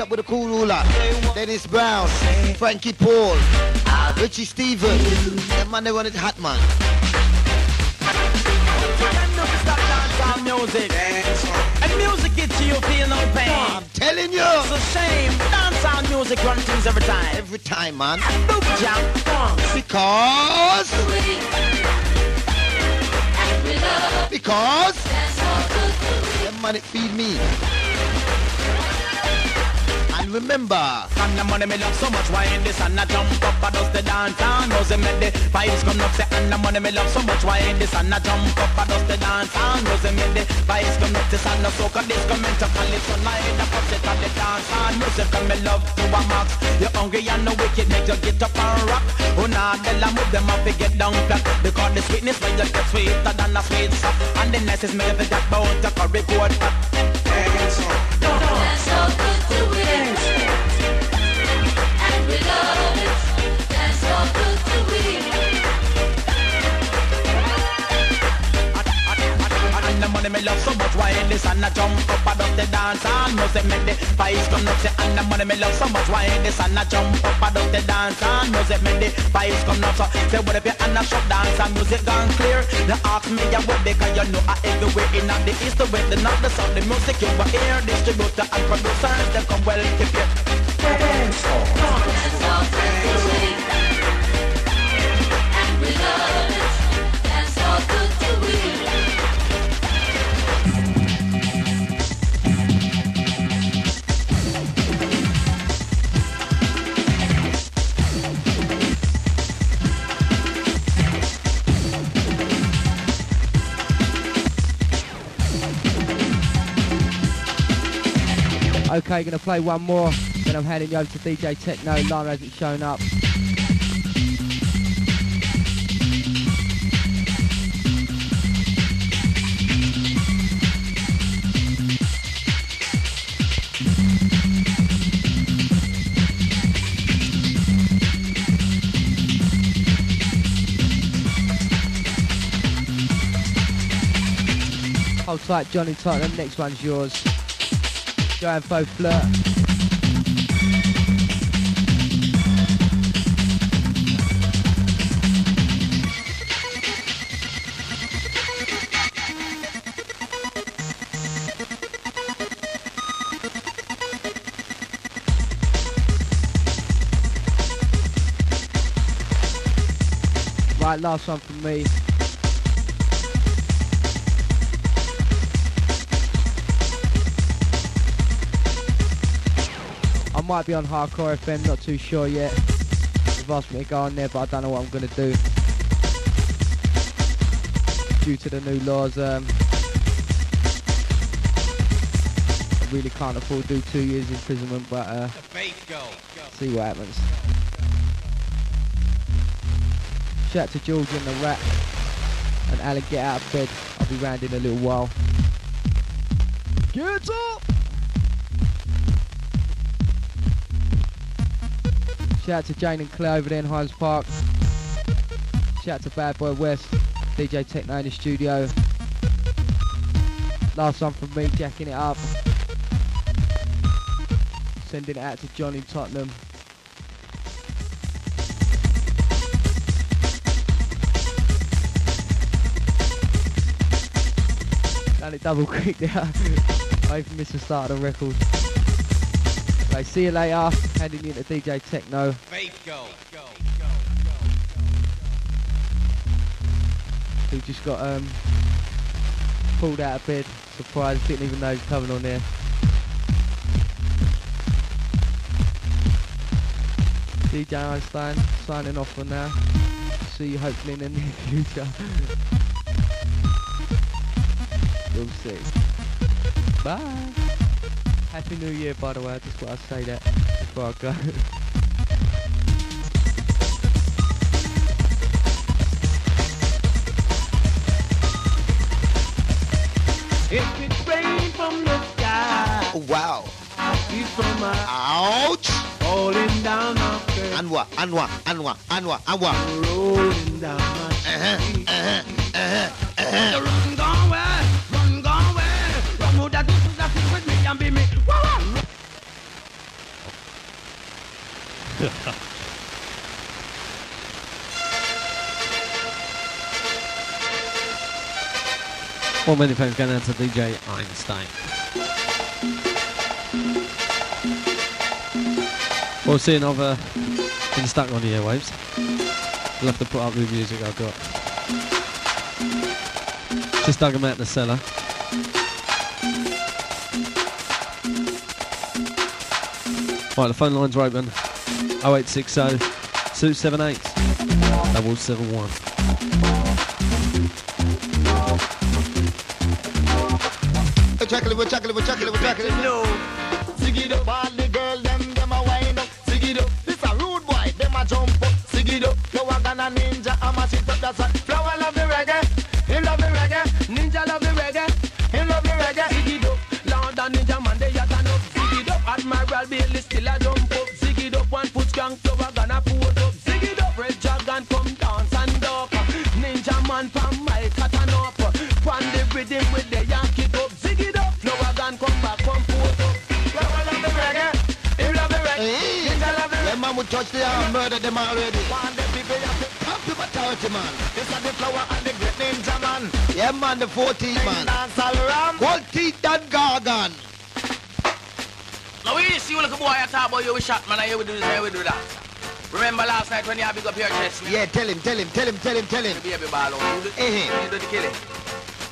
up with a cool ruler. Dennis Brown, Frankie Paul, Richie Stephens. That man, they wanted hot man. music. And music gets you feel no pain. I'm telling you. It's a shame. Dancehall music run things every time. Every time, man. Boop jam. Because. Because. That money feed me. And remember. And the money me love so much. Why in this and I jump up I dust the downtown. Knows make the vibes come up. Say and the money me love so much. Why in this and I jump up I dust the downtown. Knows make the vibes come up. This and the soca this come into Calypso night. The first set of the downtown. Music come me love to a max. You're hungry and no wicked. Make you get up and rock. Oh nah, they la move them up to get down flat. Because the sweetness when you get sweeter than a sweet sap. And the nicest make the jack bout to curry goat me love so much. Why this and I jump up I the dance? And no say make the vibes come up Say and the money me love so much. Why this and I jump up I the dance? And no say make the vibes come up. So say what if you and I shop dance and music gone clear? Now ask me ya what because you know I everywhere in the east the west the north the south The music you will hear. Distributor and producers They come well prepared Dance That's Okay, gonna play one more. Then I'm handing you over to DJ Techno. Lara hasn't shown up. Hold tight, Johnny Tottenham. Next one's yours. Joanne Faux Flirt. Right, last one from me. Might be on Hardcore FM, not too sure yet. They've asked me to go on there, but I don't know what I'm going to do. Due to the new laws, um, I really can't afford to do two years imprisonment, but uh, see what happens. Shout out to George and the Rat and Alan, get out of bed. I'll be round in a little while. Get up! Shout out to Jane and Claire over there in Highlands Park. Shout out to Bad Boy West, DJ Techno in the studio. Last one from me, jacking it up. Sending it out to Johnny Tottenham. Done it double quick there. I even missed the start of the record. See you later. Handing you to DJ Techno. Who just got um pulled out of bed. Surprised, didn't even know he was coming on there. DJ Einstein signing off for now. See you hopefully in the near future. we'll see. Bye. Happy New Year, by the way. I just want to say that before I go. If it rain from the sky, Oh, wow. it's from my Ouch. falling down my face, Anwa, Anwa, Anwa, Anwa, Anwa. rolling down my Uh-huh, uh-huh, uh-huh, uh-huh. And be me. Wah. One minute thanks going out to DJ Einstein. We'll see another been stuck on the airwaves. We'll have to put up the music I've got. Just dug them out the cellar. Right, the phone lines are open. 0860 278 771. We're chuckling, we're chuckling, we're chuckling, we're chuckling. No. Sing it up, all the girl them them a wind up. Sing it up, this a rude boy, them a jump up. Sing it up, flower gun a ninja, I'm a shit up. That's why reggae. them man will touch the arm, murder them already. One the people have to Up to authority, man. This is the flower and the great ninja man. Yeah, man, the 14th, man. Dance all around. Gold teeth and gargan. Now we see you look boy I talk about you we shot man and you we do this and we do that. Remember last night when you have big up your chest? Yeah, tell him, tell him, tell him, tell him, tell him. Baby ball out. You do, Eh, eh. you do the killing.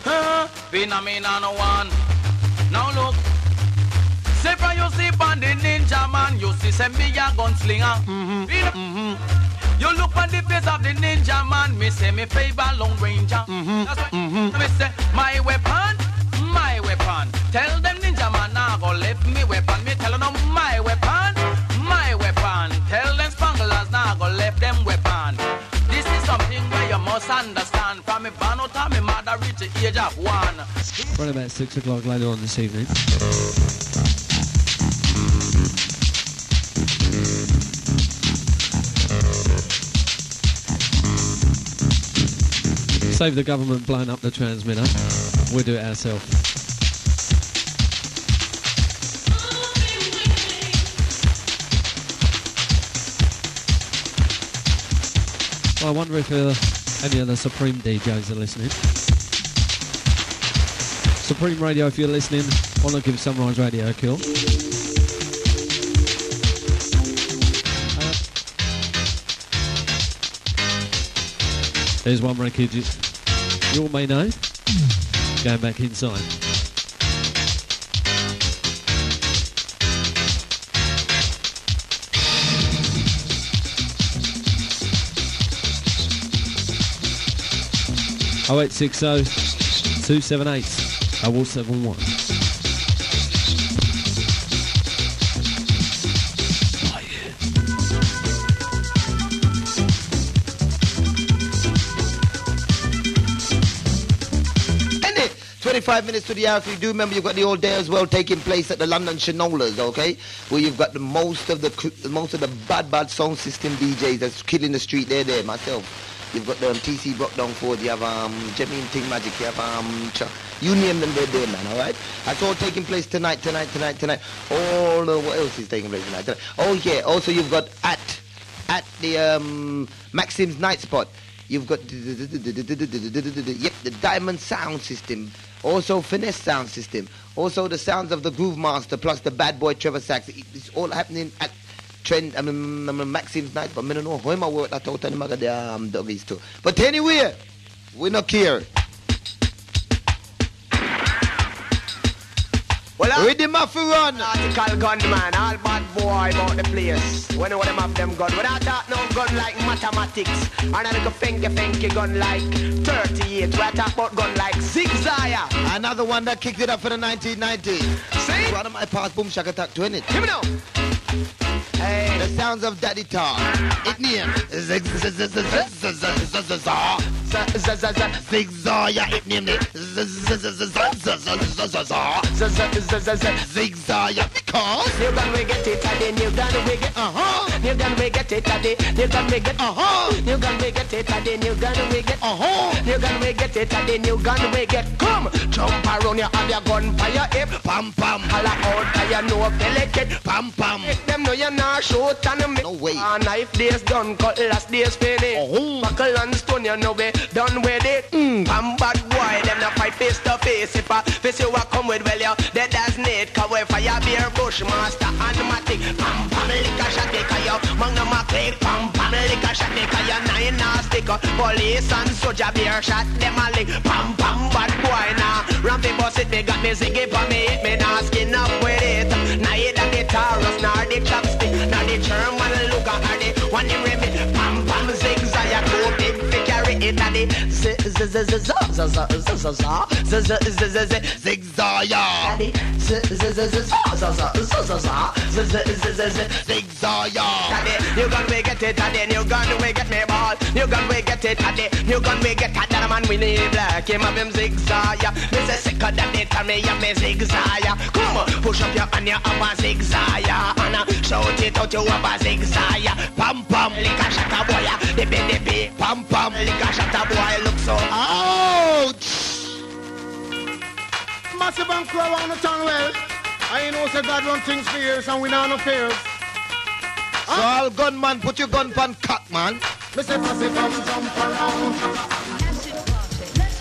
Huh? Been a mean on a one. Now look. Say from you see on the ninja man, you see send me a gunslinger. Mm-hmm. Mm-hmm. You look on the face of the ninja man, me say me favor long ranger. Mm-hmm. That's what me say. My weapon, my weapon. Tell them ninja man now go left me weapon. Me tell them my weapon, my weapon. Tell them spanglers now go left them weapon. This is something where you must understand. From me born out of me mother reach the age of one. Right about 6 o'clock later on this evening. Save the government blowing up the transmitter. We'll do it ourselves. I wonder if uh, any of the Supreme DJs are listening. Supreme Radio, if you're listening, want to give Sunrise Radio a kill. Uh, there's one record you, all may know. Going back inside. Oh eight six oh two seven eight double seven one. 25 minutes to the hour. If you do remember, you've got the old day as well taking place at the London Shinolas, okay? Where you've got the most of the most of the bad bad sound system DJs that's killing the street. They're there. Myself. You've got the um, TC Brock down Ford. You have um Jemine Ting Magic. You have um Ch- you name them. They're there, man. All right. That's all taking place tonight, tonight, tonight, tonight. All uh, what else is taking place tonight? tonight? Oh yeah. Also, you've got at at the um, Maxim's Night Spot. You've got yep the Diamond Sound System. Also Finesse Sound System. Also the sounds of the Groove Master plus the Bad Boy Trevor Sax. It's all happening at Trend. I mean, I Maxim's Night. But I don't know how am I work that out and the doggies too. But anyway, we not care. Well, I'm Ready, my for run. article gunman, all bad boy about the place. When all them have them gun, without that no gun like mathematics. And a little finky finky gun like 38. We talk about gun like zigzag. Another one that kicked it up for the 1990s. See? One of my past boom shack attack 20. Hear me now. Hey. The sounds of Daddy Tar. It name. Zig Zaya, it named because. New gun, we get it, daddy. New gun, we get, uh huh. New gun, we get it, daddy. New gun, we get, uh huh. New gun, we get it, daddy. New gun, we get, uh huh. New gun, we get it, daddy. New gun, we get, come. Jump around you have your gun fire hip. Pam pam. Holla out, cause you know, pellet. Pam pam. If them know you're not shoot and make. No way. A knife days done, cut last days finished. Oh. Buckle and stone, you know, we done with it. Mm. Pam bad boy, them not fight face to face. If I face you, I come with well, you dead as need. Cause we fire beer bush master and matic. Pam pam, lick a shot, take a yo. Magnum a click. Pam pam, lick a shot, take a yo. Nine a stick. Police and soldier beer shot, them a lick. Pam pam, bad boy now. Rampy boss it, me got me ziggy for me. Hit me now skin up with it. A the Taurus, now the chopstick. Now the German look at the one in inna the you gun we get it, daddy, you gun we get me ball. You gun we get it, daddy, you gun we get that that man we need black. Him have him zigzag. Me say sicker than it, tell me yeah me zigzag. Come push up your hand, you have a zigzag. And uh, shout it out, you have a zigzag. Pam pam, Lick a shot a boy. Dippy dippy, pam pam. lick a shot a boy, look so. Ouch! Massive and crew around the town well. I know say God run things for years and we not no fears. So all gunman, put your gun pan cock, man. Me say massive and jump around. Acid party. Let's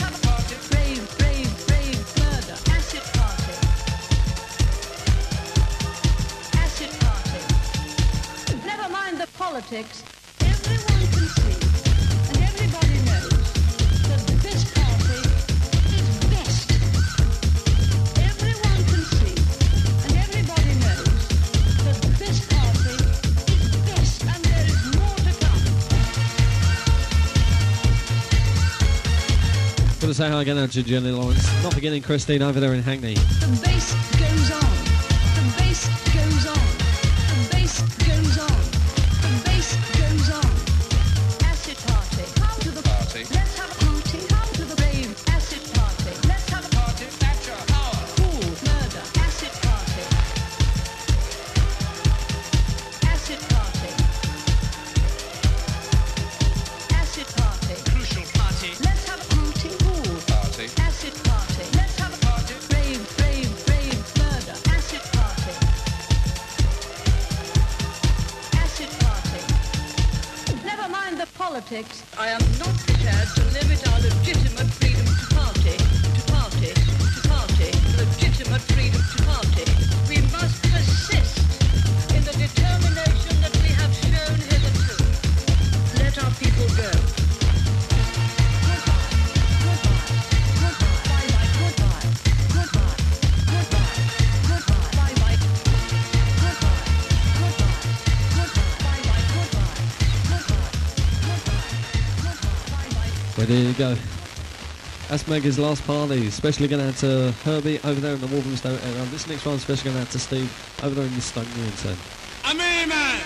say hi again to Jenny Lawrence. Not forgetting Christine over there in Hackney. The bass goes on. The bass goes on. Mega's last party. Especially going out to Herbie over there in the Walthamstow area. This next one especially going out to Steve over there in the Stoke Newington. I mean, man,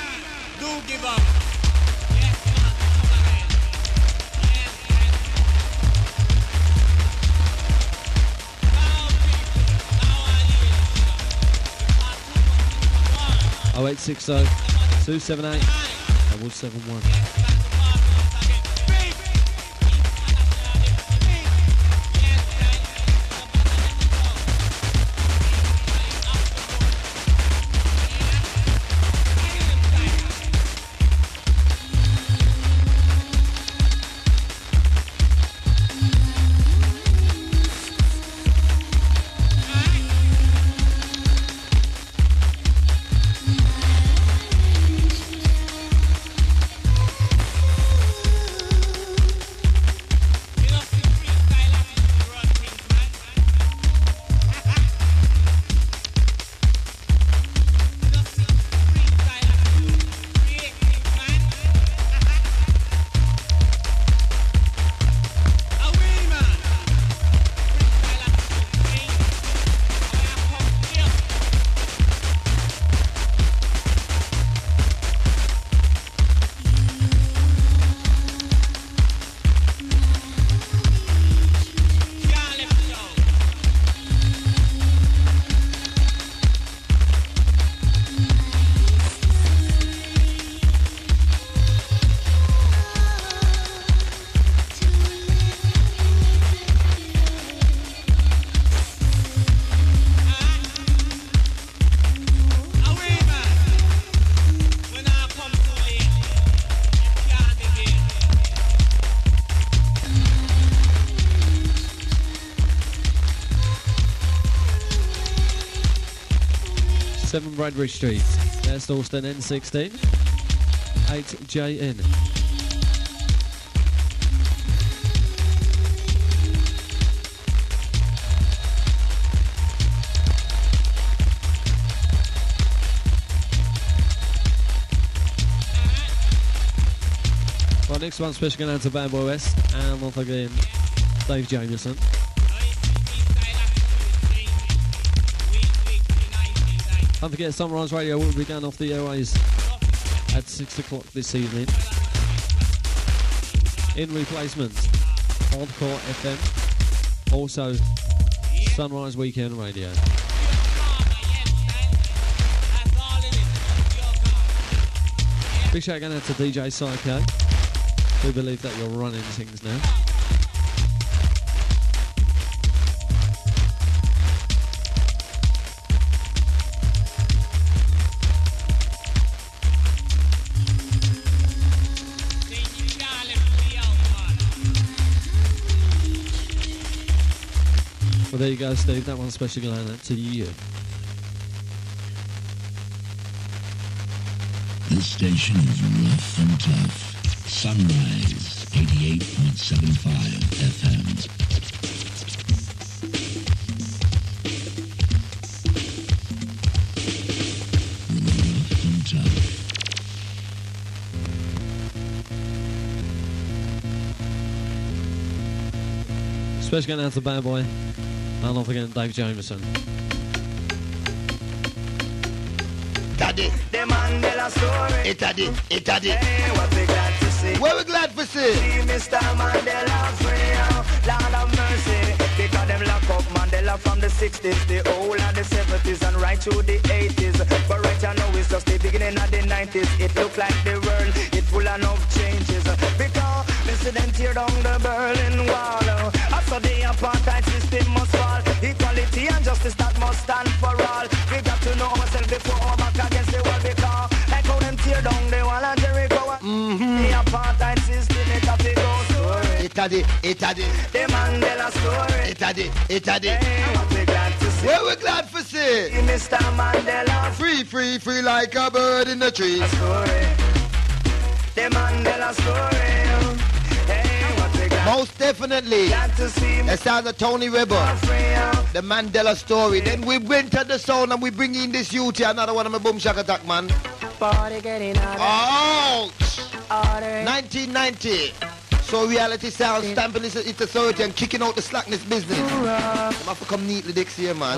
do give up. Oh eight six oh two seven eight double seven one. 7 Bradbury Street, West Alston N16, 8JN. Right, next one special going out to Bad Boy West and once again Dave Jameson. Don't forget Sunrise Radio will be down off the airways at 6 o'clock this evening. In replacement, Hardcore FM, also Sunrise Weekend Radio. Big shout going out to DJ Psycho. We believe that you're running things now. You go, Steve. That one's special going out to you. This station is rough and tough. Sunrise 88.75 FM. Rough and tough. Special going out to Bad Boy. And not forgetting Dave Jameson. Daddy, The Mandela story. it a it, it Hey, what we glad to see. Where we glad for see? See Mr. Mandela free, oh, Lord of mercy. Because them lock up Mandela from the 60s, the whole of the 70s, and right through the 80s. But right now it's just the beginning of the 90s. It look like the world, it full of enough changes. Because President tear down the Berlin Wall. oh. I saw the apartheid system must fall. Equality and justice that must stand for all. We got to know ourselves before we're back against the world. Because like how them tear down the wall and Jericho. Mm-hmm. The apartheid system, it a big old story. It a it a The Mandela story. it a it a Hey, what we glad to see. We glad for see? Mr. Mandela Free, free, free like a bird in the tree. story. The Mandela story. Most definitely. glad to see The of Tony oh. The Mandela story. Then we went to the sound and we bring in this youth here. Another one of my boom shack attack, man. Party getting out Ouch! order. 1990. So reality sound stamping its, its authority and kicking out the slackness business. Them have to come neatly next year, man.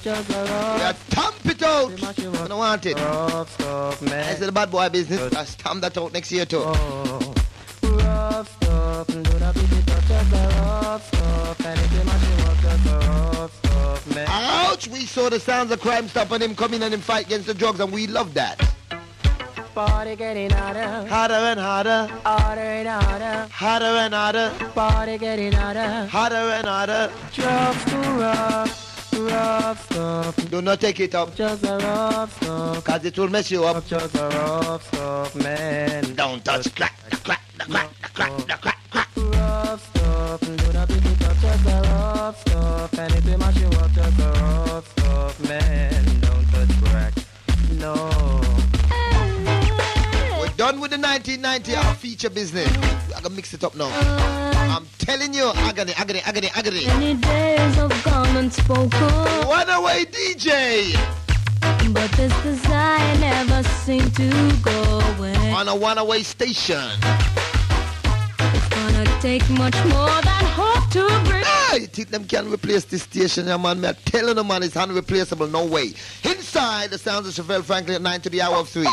Yeah, stamp it out. I don't want it. Rough stuff, I said the bad boy business. I stamp that out next year too. Rough stuff. Do the touch the rough stuff. Anything I show up just the rough stuff, man. Ouch! We saw the sounds of crime stop and him come in and him fight against the drugs and we love that. Party getting harder. Harder and harder, Harder and harder. harder and harder, Party getting harder. harder and harder. Drugs too rough. Rough stuff. Do not take it up, Just a rough stuff. cause it will mess you up. Just a rough stuff, man. Don't touch crack, the crack, the crack, the crack, the crack, crack. Rough stuff. Do not be the touch of the rough stuff. Anything mash you up, just a rough stuff, man. Don't touch crack. No. Done with the 1990 our feature business. I gotta mix it up now. I'm telling you, agony, agony, agony, agony. Many days have gone unspoken, One away DJ but this desire never seemed to go away. on a one away station. It's gonna take much more than hope to bring. Ah, you think them can replace this station, yeah, man? Me are telling you, man, it's unreplaceable. No way. Inside the sounds of Chevelle Franklin at 9 to the hour of 3.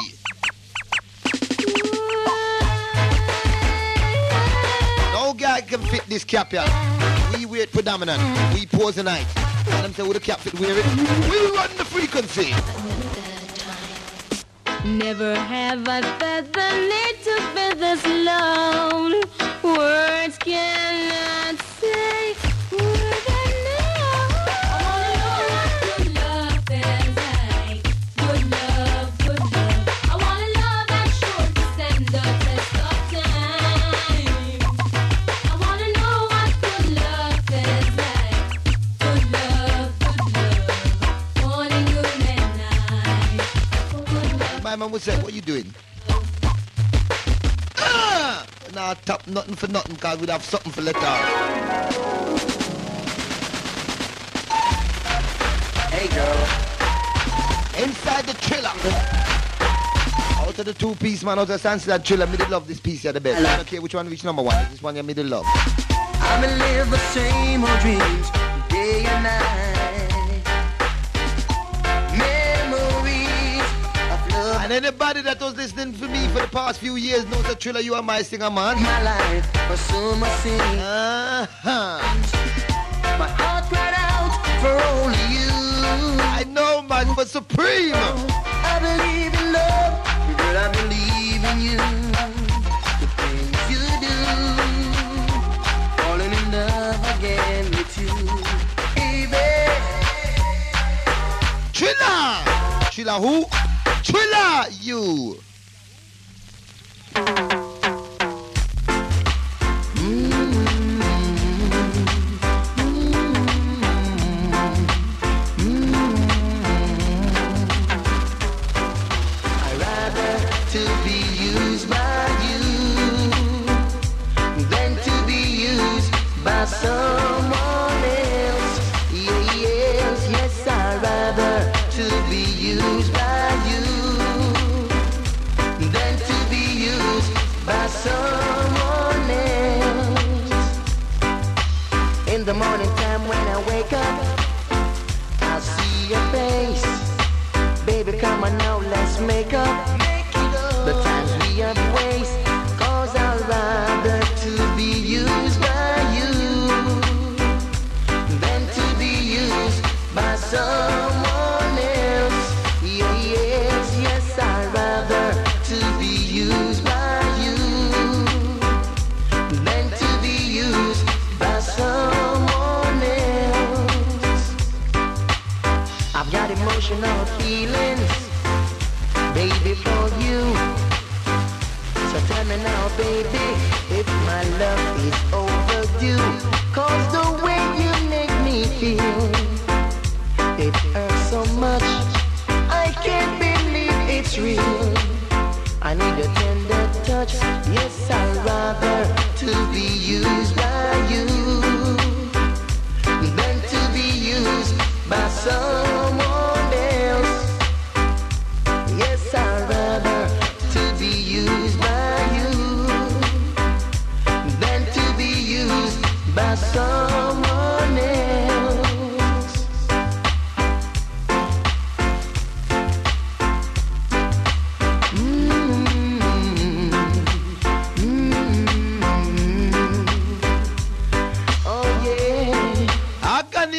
Guy can fit this cap here. We weight predominant. We pose the night. And them say, with the cap fit wear it. We run the frequency. Never have I felt the need to be this alone. Words cannot man would say, what you doing? Ah! Nah, tap nothing for nothing, cause we'd have something for later. Hey girl. Inside the trailer. Out of the two piece, man, out of the Sunset that trailer, me did love this piece here the best. I don't care which one reach number one. This one you me did love. I may live the same old dreams day and night. And anybody that was listening to me for the past few years knows that thriller you are my singer, man. My life was so much. Uh-huh. My heart cried out for only you. I know, man, but supreme. I believe in love, girl. I believe in you. The things you do, falling in love again with you, baby. Thriller! Thriller who? Thriller you! Now,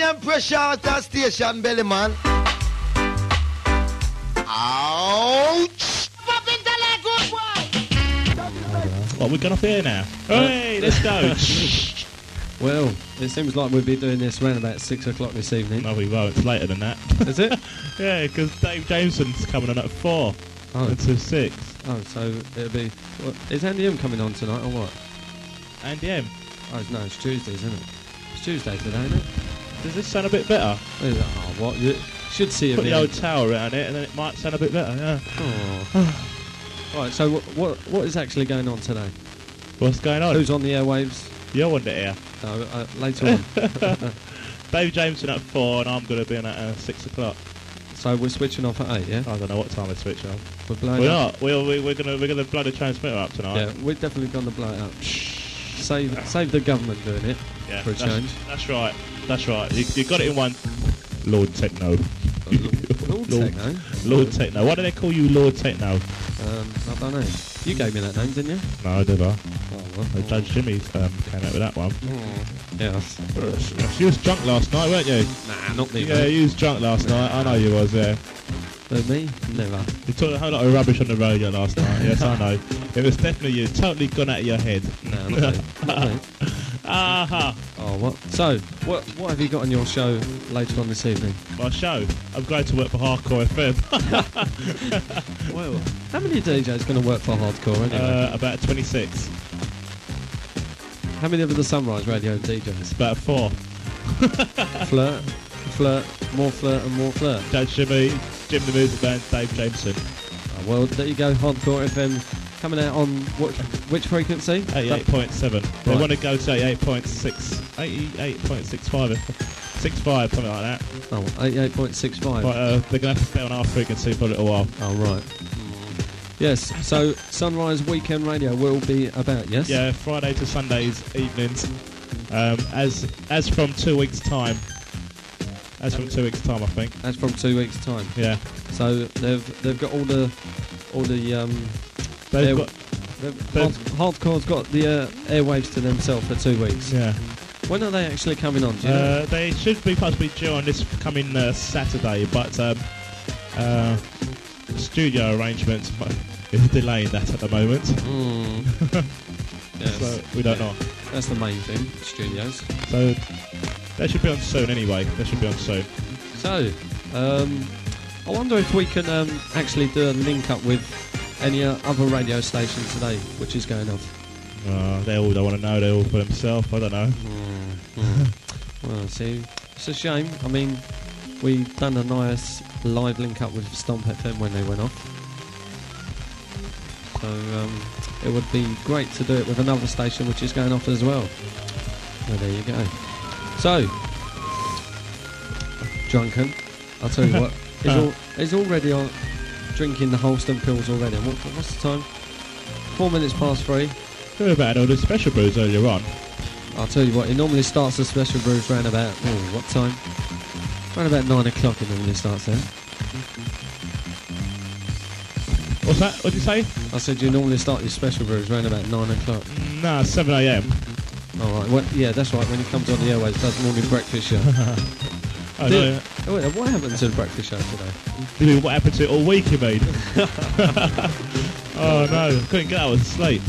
and pressure at that station, belly man. Ouch! What, we're going off here now? Hey, let's go. Well, it seems like we'll be doing this around about six o'clock this evening. no, we won't. It's later than that. Is it? yeah, because Dave Jameson's coming on at four Oh. until six. Oh, so it'll be. What, is Andy M coming on tonight or what? And M. Oh, no, it's Tuesdays, isn't it? It's Tuesday today, isn't it? Does this sound a bit better? Is? Oh, what? You should see a Put bit. the old tower around it, and then it might sound a bit better. Yeah. Oh. right, so what, what what is actually going on today? What's going on? Who's on the airwaves? You're on the air. No, uh, later on. Dave Jameson at four, and I'm going to be on at uh, six o'clock. so we're switching off at eight, yeah? I don't know what time we switch off. We're blowing We're up. not. We're, we're, we're going to we're gonna blow the transmitter up tonight. Yeah, we're definitely going to blow it up. Save save the government doing it Yeah, for a that's, change. That's right. That's right. You, you got it in one. Lord Techno. Lord Techno? Lord Techno. Why do they call you Lord Techno? Um, I don't know. You gave me that name, didn't you? No, did I? Oh, well. Judge Jimmy um, came out with that one. Yeah. You was drunk last night, weren't you? Nah, not me. Yeah, mate. you was drunk last night. I know you was there. But me? Never. You talked a whole lot of rubbish on the radio last night. Yes, I know. It was definitely you. Totally gone out of your head. No, not me. Not me. Aha! Oh, what? So, what what have you got on your show later on this evening? My show. I'm going to work for Hardcore FM. Well, how many DJs going to work for Hardcore anyway? uh, about 26. how many of the Sunrise Radio DJs? About four. flirt, flirt, more flirt and more flirt. Judge Jimmy, Jim the Music Man, Dave Jameson. well, there you go. Hardcore FM coming out on what, which frequency? 88.7. They want to go to 88.6, 88.65, 65, something like that. Oh, 88.65. But uh, they're going to have to stay on our frequency for a little while. Oh, right. Yes, so Sunrise Weekend Radio will be about, yes? Yeah, Friday to Sundays evenings. Um, as as from two weeks' time. As from two weeks' time, I think. That's from two weeks' time. Yeah. So they've they've got all the all the um. They've got- they've- they've- hard, hardcore's got the uh, airwaves to themselves for two weeks. Yeah. When are they actually coming on? Do you know? Uh, they should be possibly due on this coming uh, Saturday, but um, uh, studio arrangements is delaying that at the moment. Mm. Yes. So we don't know. That's the main thing. Studios. So they should be on soon anyway. They should be on soon. So, um, I wonder if we can um, actually do a link up with any uh, other radio station today, which is going off. Uh, they all don't want to know. They're all for themselves. I don't know. Well, see, it's a shame. I mean, we done a nice live link up with Stomp FM when they went off. So um, it would be great to do it with another station which is going off as well. Well, there you go. So, drunken. I'll tell you what. He's, Uh. all, he's already on drinking the Holsten Pils already. What, what's the time? Four minutes past three. Who about all the special brews earlier on? I'll tell you what, it normally starts the special brews round about, oh, what time? Round about nine o'clock it normally starts there. What's that? What did you say? I said you normally start your special brews round about nine o'clock. Nah, 7 a.m. Alright, well, yeah, that's right, when he comes on the airways, does morning breakfast show. I know. oh, wait, what happened to the breakfast show today? You mean what happened to it all week, you mean? oh no, couldn't get out, of was asleep.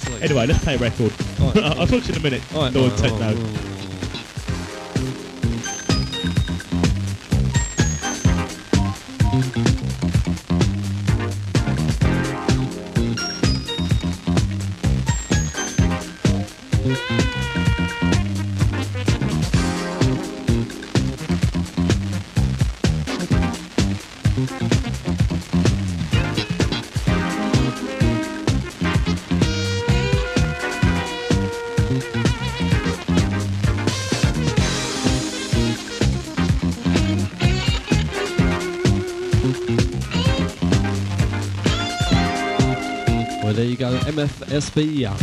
Sleep. Anyway, let's play a record. I'll talk to you in a minute, Alright, Lord alright, Techno. alright, Well, Yeah.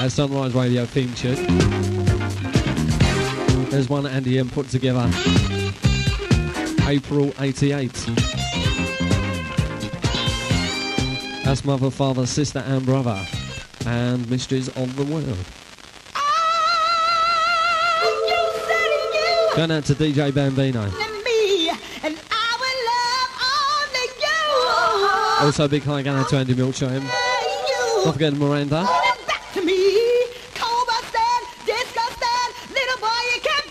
As Sunrise Radio theme tune. There's one Andy M put together. April 88. That's mother, father, sister and brother. And mysteries of the world. Going out to DJ Bambino. Also big hi going out to Andy Milcham. You. Not forgetting Miranda. Back to me, cold-busted, disgusted, little boy, you can't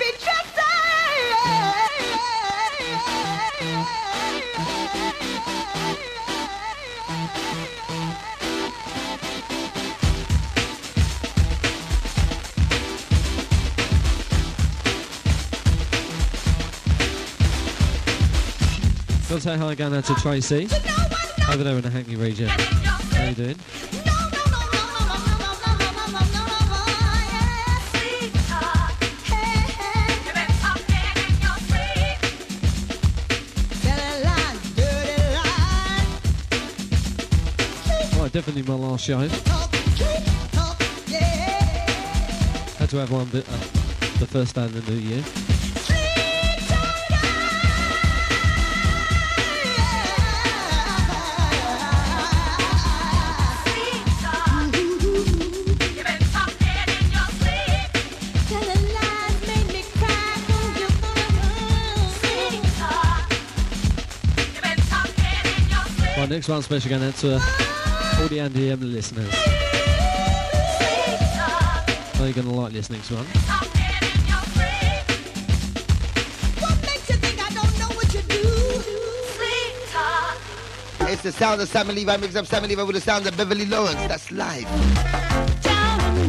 say hi out to Tracy. Over there in the Hackney region. How you doing? Right, definitely my last show. Had to have one bit, uh, the first day of the new year. Next one special going out to all the Andy M listeners. Are you going to like this next one? It's the sound of Sammy Levi. Mix up Sammy Levi with the sounds of Beverly Lawrence. That's live.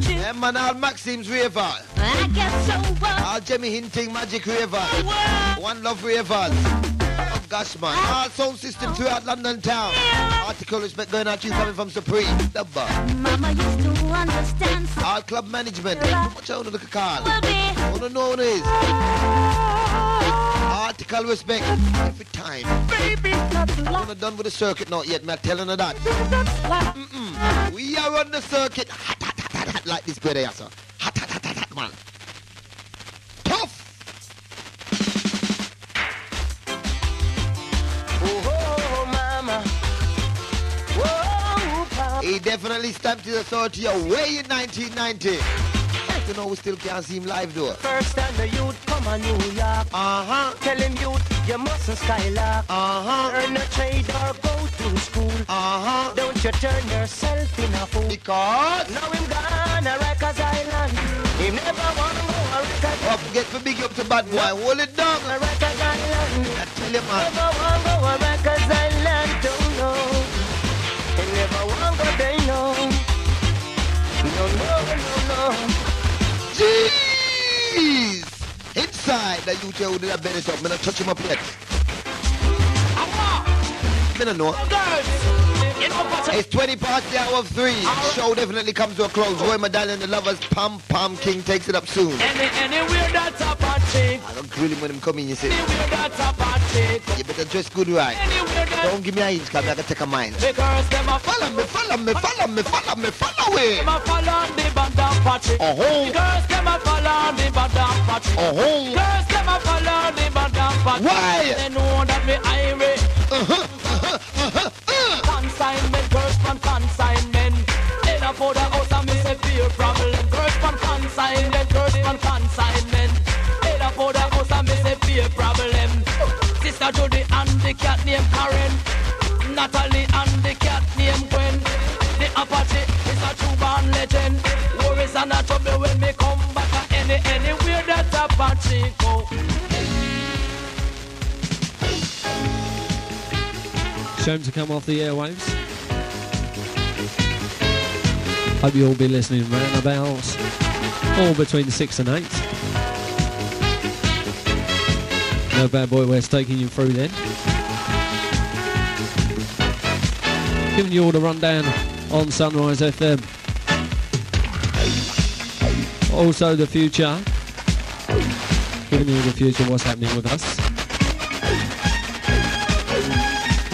Yeah, man, all Maxims Raver. I guess so. All Jimmy Hinting Magic Raver. One Love Ravers. Gosh, man. All sound system throughout London town. Article respect going out to you coming from Supreme. Number. Mama used to understand. All club management. Want to look at call? Want to know what it is? Article respect every time. Baby, I'm not done with the circuit not yet, man. Telling her that. Mm-mm. We are on the circuit. Hot, hot, hot, hot, hot, like this brother, yes, sir. Hot, hot, hot, hot, hot, man. He definitely stamped his authority away in 1990. You know, we still can't see him live though. First time the youth come on New York. Uh-huh. Tell him youth, you mustn't skylark. Uh-huh. Earn a trade or go to school. Uh-huh. Don't you turn yourself in a fool. Because? Now him gone a Rikers Island. He never want to go a Rikers Up, get for big up to bad boy. Hold it down. A Rikers Island. I tell you, man. Never want to go a Rikers Island. Jeez! Inside here who did that belly up. Me not touch him up yet. Me no know. It's 20 past the hour of 3. Show definitely comes to a close. Roy Medallion, the lovers, Pam Pam King takes it up soon. Anywhere that's a party, I don't grill him when him come in, you see. anywhere that's a party, You better dress good right. Don't give me a hint, cause I can take a mine. the girls them a Follow me, follow me, follow me, follow me, follow me. them a follow the band of party. The Uh-huh. girls follow the band of party. Uh-huh. Girls follow the band of party. Why? They know that me. Uh-huh, uh-huh, uh-huh, uh. Consignment, girls from consignment. In a for house and me say fear problem. Girls from consignment, girls from consignment. In a for house and me say fear problem. Sister Judy and the cat named Karen. Natalie and the cat named Gwen. The Apache is a true born legend. Worries are not trouble when me come back any anywhere that Apache go. Shame to come off the airwaves. Hope you'll be listening round about all between six and eight. No bad boy West taking you through then. Giving you all the rundown on Sunrise FM. Also the future. Giving you the future, what's happening with us.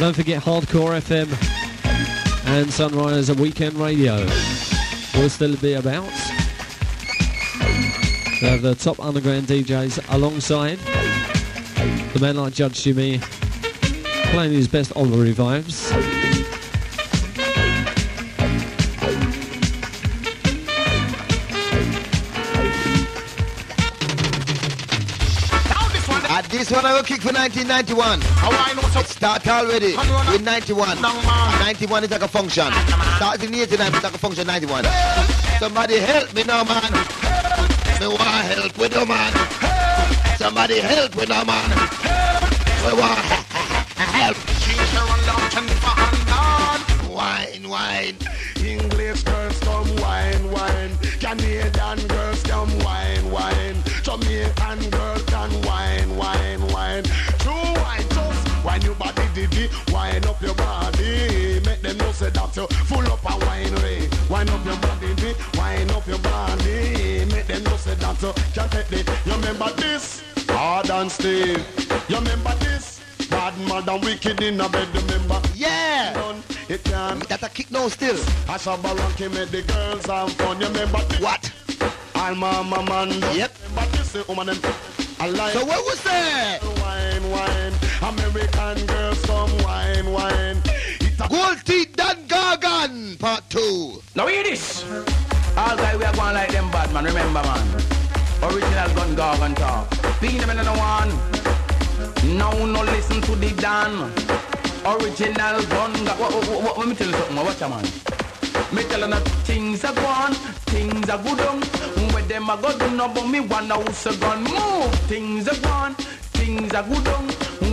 Don't forget Hardcore FM and Sunrise Weekend Radio will still be about. We have the top underground DJs alongside the man like Judge Jimmy playing his best Oliver vibes. I will kick for 1991. It start already with 91. 91 is like a function. Starts in 89 it's like a function 91. Somebody help me now man. Me want help with no man. Somebody help with no man. We want help. Wine, wine. English girls come wine, wine. Canadian girls come wine, wine. Jamaican girls up your body. Make them know say that you full up a wine. Wine up your body, diddy. Wine up your body. Make them know say that you can't take the. You remember this? Hard and Steve. You remember this? Bad mad and wicked in a bed, remember? Yeah. It can. That a kick no still. Asha Baranki made the girls have fun. You remember this? What? All mama man. Yep. Remember this? The woman them. I like. So what was that? Wine, wine. American girls come wine, wine. It a Gold Teeth Dan Gargan Part 2. Now hear this. All guys we are going like them bad man, remember man. Original gun gargan talk. Being them in the one. Now no listen to the Dan. Original gun ga- what, what, what, let me tell you something, watch a man. Me tell you that things are gone, things are good on. Where them a go do no but me wanna house a gun move. Things are gone, things are good on.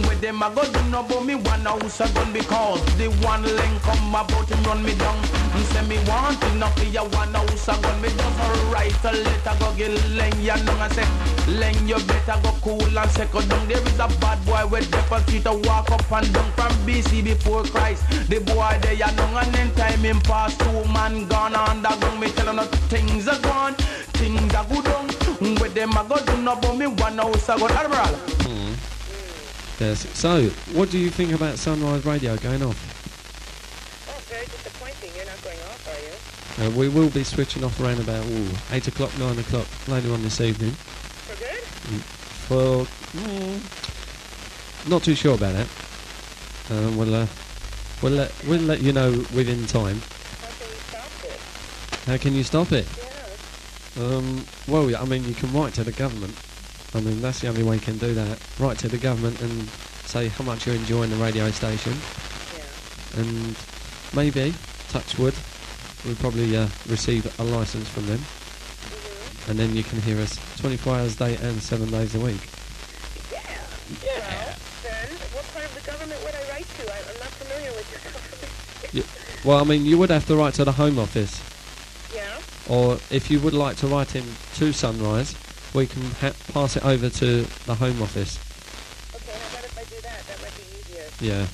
Where them a go do no but me one house a gun because the one link come about and run me down. Say me want enough for your one house a gun. Me just a write a letter go get Len ya know I say Len you better go cool and second down. There is a bad boy with the street to walk up and down from BC before Christ. The boy there ya know and then time him pass two man gone underground. Me tell him no things are gone, things are good on. With them a go do no but me one house a gun. Admiral. Hmm. Yes. So, what do you think about Sunrise Radio going off? Very disappointing. You're not going off, are you? Uh, we will be switching off around about ooh, 8 o'clock, 9 o'clock later on this evening. For good? Mm, For. mm, not too sure about that. Uh, we'll, uh, we'll, let, we'll let you know within time. How can you stop it? Um, well, I mean, you can write to the government. I mean, that's the only way you can do that. Write to the government and say how much you're enjoying the radio station. And maybe, touch wood, we'll probably uh, receive a license from them. And then you can hear us 24 hours a day and 7 days a week. Yeah. Well, then, what part of the government would I write to? I, I'm not familiar with your government. You, well, I mean, you would have to write to the Home Office. Yeah? Or if you would like to write in to Sunrise, we can ha- pass it over to the Home Office. Okay, how about if I do that? That might be easier. Yeah.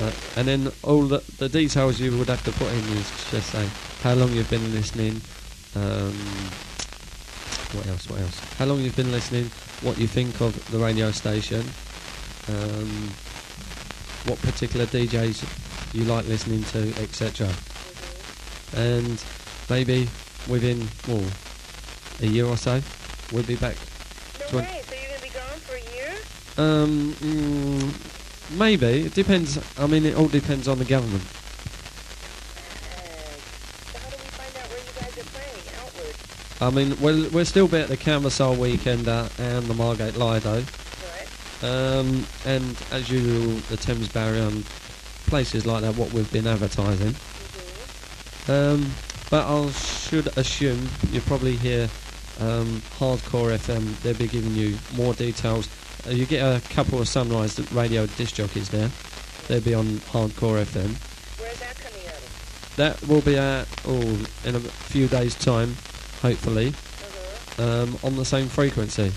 Uh, and then all the, the details you would have to put in is just say how long you've been listening, um, what else, what else? How long you've been listening, what you think of the radio station, um, what particular DJs you like listening to, etc. And maybe within, well, a year or so, we'll be back. No way. So you're going to be gone for a year? um, mm, maybe. It depends. I mean, it all depends on the government. I mean, we're, we're still be at the Canvassar Weekender and the Margate Lido. Um, and as usual, the Thames Barrier and places like that, what we've been advertising. Um, but I should assume you probably hear um, Hardcore FM. They'll be giving you more details. Uh, you get a couple of Sunrise radio disc jockeys there. They'll be on Hardcore FM. Where's that coming out of? That will be at oh, in a few days' time, hopefully, um, on the same frequency.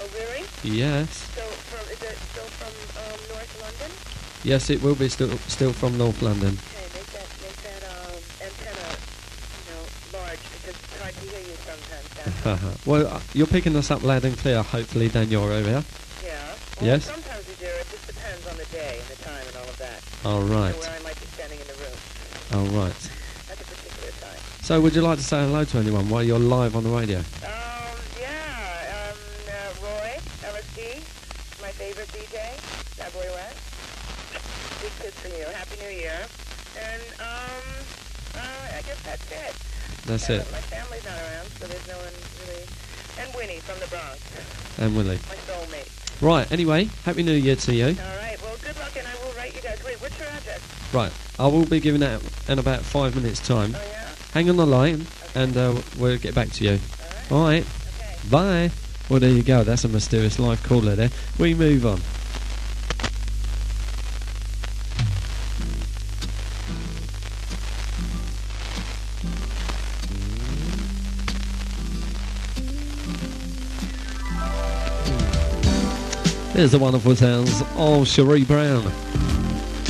Oh, really? Yes, So, from, is it still from um, North London? yes, it will be still still from North London. Okay, make that, make that um, antenna, you know, large because it's hard to hear you sometimes. well, uh, you're picking us up loud and clear, hopefully, down your area. Yes. Sometimes we do. It just depends on the day and the time and all of that. All right. where I might be standing in the room All right. at a particular time. So, would you like to say hello to anyone while you're live on the radio? Um, yeah, um, uh, Roy, LSD, my favorite DJ, that boy West. Big kiss from you. Happy New Year. And, um, uh, I guess that's it. That's Uh, it. My family's not around, so there's no one really. And Winnie from the Bronx, And Willie. my soulmate. Right. Anyway, happy New Year to you. All right, well, good luck, and I will write you guys. Wait, what's your address? Right. I will be giving that in about five minutes' time. Oh, yeah? Hang on the line, and uh, we'll get back to you. All right. Bye. Well, there you go. That's a mysterious live caller there. We move on. Here's the wonderful sounds of Cherie Brown.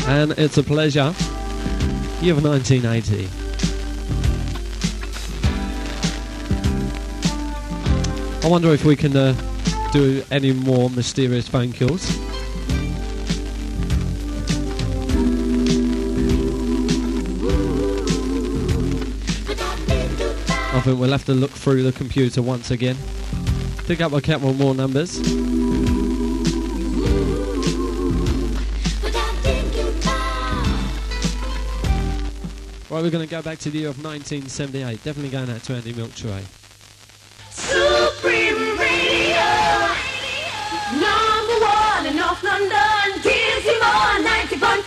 And it's a pleasure. You have 1980. I wonder if we can uh, do any more mysterious phone calls. I think we'll have to look through the computer once again. Pick up a couple more numbers. Right, we're going to go back to the year of 1978. Definitely going out to Andy Milk Tray. Supreme Radio, number one in North London, Dizzy Moore, 90.4.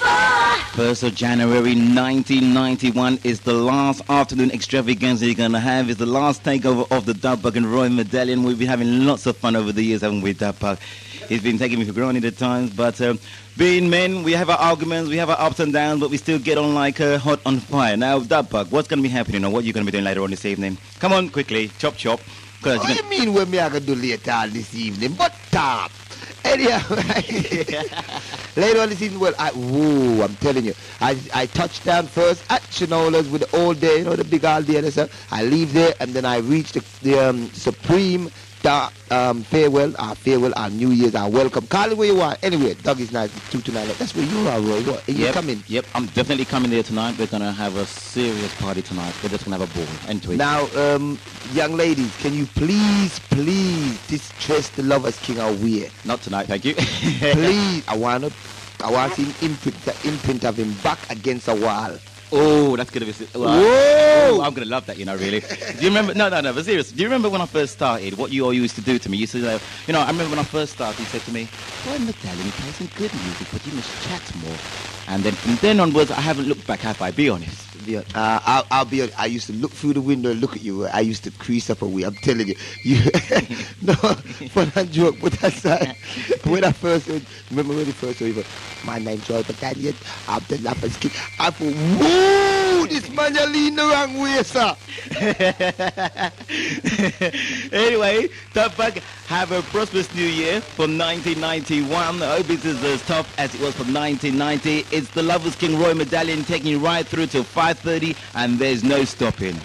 1st of January 1991 is the last afternoon extravaganza you're going to have. It's the last takeover of the Dub Bug and Roy Medallion. We've been having lots of fun over the years, haven't we, Dub Bug? He's been taking me for granted at times, but um, being men, we have our arguments, we have our ups and downs, but we still get on like uh, hot on fire. Now, Dub Bug, what's going to be happening or what you going to be doing later on this evening? Come on, quickly, chop chop. 'cause What do you mean when me I gonna do later on this evening? But top. Anyhow, later on this evening, well, I, whoa, I'm telling you, I, I touch down first at Chinola's with the old day, you know, the big old day. I leave there and then I reach the, the um, Supreme da, um, farewell, our farewell, our New Year's, our welcome. Call it where you are. Anyway, Doug is nice, two to nine. That's where you are, Roy. What? Are you yep, coming? Yep, I'm definitely coming there tonight. We're going to have a serious party tonight. We're just to have a ball. Into it. Now, um, young ladies, can you please, please distress the lovers king weird? Not tonight, thank you. please, I want to, I want to him imprint, the imprint of him back against a wall. Oh, that's gonna be. Well, Whoa! oh, I'm gonna love that, you know. Really. do you remember? No, no, no. But serious. Do you remember when I first started? What you all used to do to me? You used to, you know, I remember when I first started. You said to me, "Boy, Medallion plays some good music, but you must chat more." And then from then onwards, I haven't looked back. Have I? Be honest. Yeah, uh, I'll, I'll be. I used to look through the window and look at you. I used to crease up a wee. I'm telling you, you. no, fun and joke, but that's uh, when I first remember when I first heard, my name's Joy Battalion. I'm the Lappers King. I thought, whoa, this man you lean the wrong way, sir. anyway, Dub Bug, have a prosperous new year from 1991. I hope it's as, as tough as it was from 1990. It's the Lovers King Roy Medallion taking you right through till 5.30 and there's no stopping.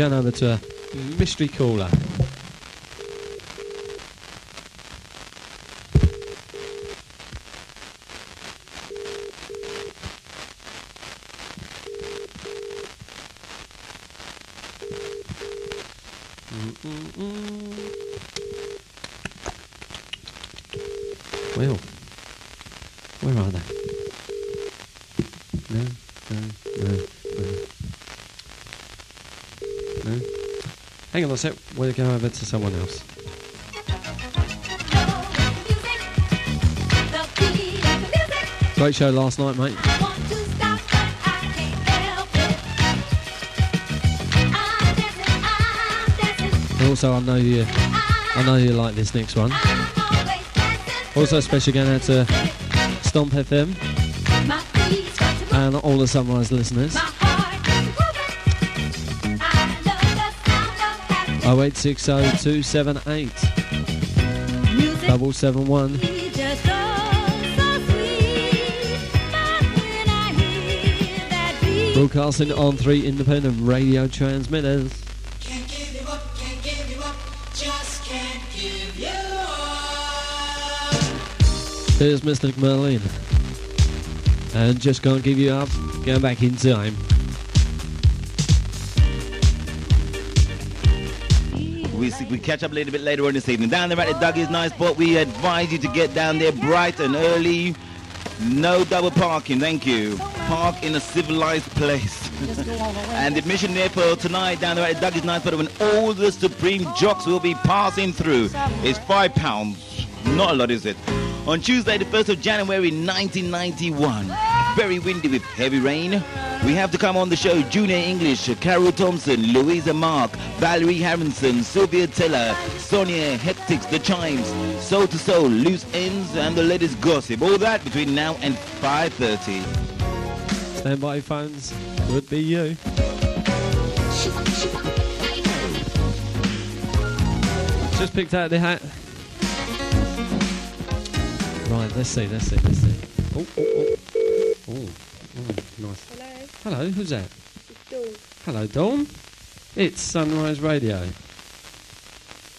Going over to a mystery caller. Hang on a sec, we'll go over to someone else. Great show last night, mate. And also, I know you, I know you like this next one. Also, special going out to Stomp FM and all the Sunrise listeners. 0860 278 double seven one. Broadcasting on three independent radio transmitters. Here's Mr. Merlin. And just can't give you up. Going back in time. We, catch up a little bit later on this evening. Down there at the Dougie's Nice Spot, we advise you to get down there bright and early. No double parking, thank you. Park in a civilized place. and admission there for tonight down there at the Dougie's Nice Spot when all the Supreme Jocks will be passing through. It's five pounds. Not a lot, is it? On Tuesday, the 1st of January 1991. Very windy with heavy rain. We have to come on the show Junior English, Carol Thompson, Louisa Mark, Valerie Harrison, Sylvia Tella, Sonia Hectics, The Chimes, Soul II Soul, Loose Ends, and the latest gossip. All that between now and 5.30. Stand by phones. Could be you. Just picked out the hat. Right, let's see, let's see, let's see. Oh, oh, oh. Oh, oh nice. Hello. Hello, who's that? It's Dawn. Hello, Dawn. It's Sunrise Radio.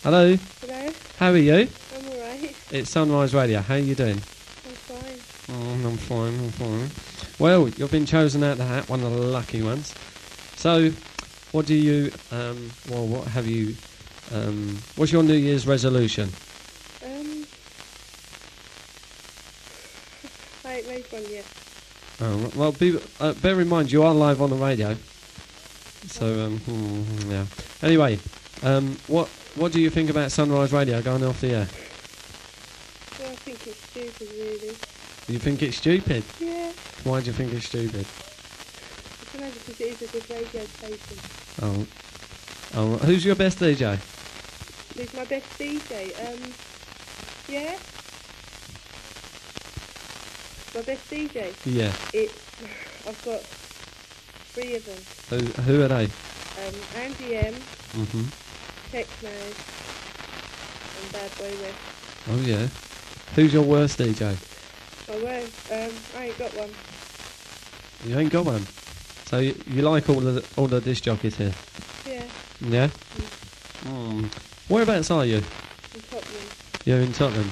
Hello. Hello. How are you? I'm alright. It's Sunrise Radio. How are you doing? I'm fine. Oh, I'm fine, I'm fine. Well, you've been chosen out of the hat, one of the lucky ones. So, what do you, um, well, what have you, um, what's your New Year's resolution? Um. I loads This one, yeah. Oh, well, be, uh, bear in mind you are live on the radio. So, um, hmm, yeah. Anyway, um, what what do you think about Sunrise Radio going off the air? Well, I think it's stupid, really. You think it's stupid? Yeah. Why do you think it's stupid? I don't know, because it is a good radio station. Oh, oh, who's your best DJ? Who's my best DJ? Um, yeah? My best DJ? Yeah. It's, I've got three of them. Who who are they? Um, Andy M, Mhm. Tex and Bad Boy West. Oh yeah. Who's your worst DJ? Oh, well, um, I ain't got one. You ain't got one. So you, you like all the all the disc jockeys here? Yeah, Yeah. Hmm. Whereabouts are you? in Tottenham. You're in Tottenham.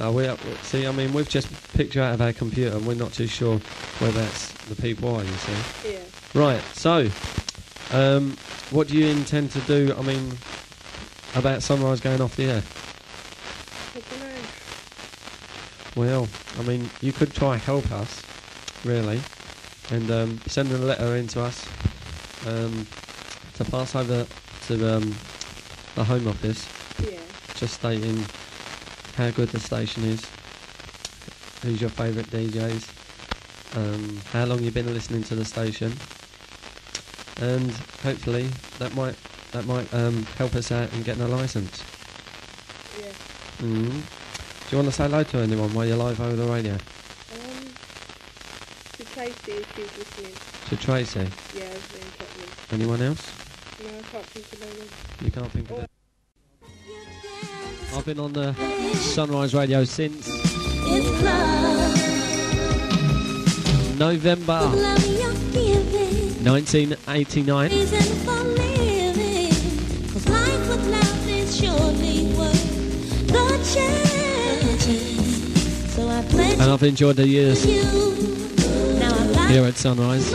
Uh, we up, see. I mean, we've just picked you out of our computer, and we're not too sure where that's the people are. You see. Yeah. Right. So, um, what do you intend to do? I mean, about Sunrise going off the air? I don't know. Well, I mean, you could try help us, really, and um, send a letter in to us um, to pass over to um, the Home Office, Yeah. just stating how good the station is, who's your favourite DJs, um, how long you've been listening to the station, and hopefully that might that might um, help us out in getting a license. Yeah. Mm. Do you want to say hello to anyone while you're live over the radio? Um, to Tracy if she's listening. To Tracy? Yeah, in Tottenham. Anyone else? No, I can't think of anyone. You can't think of it. I've been on the Sunrise Radio since November 1989. And I've enjoyed the years here at Sunrise.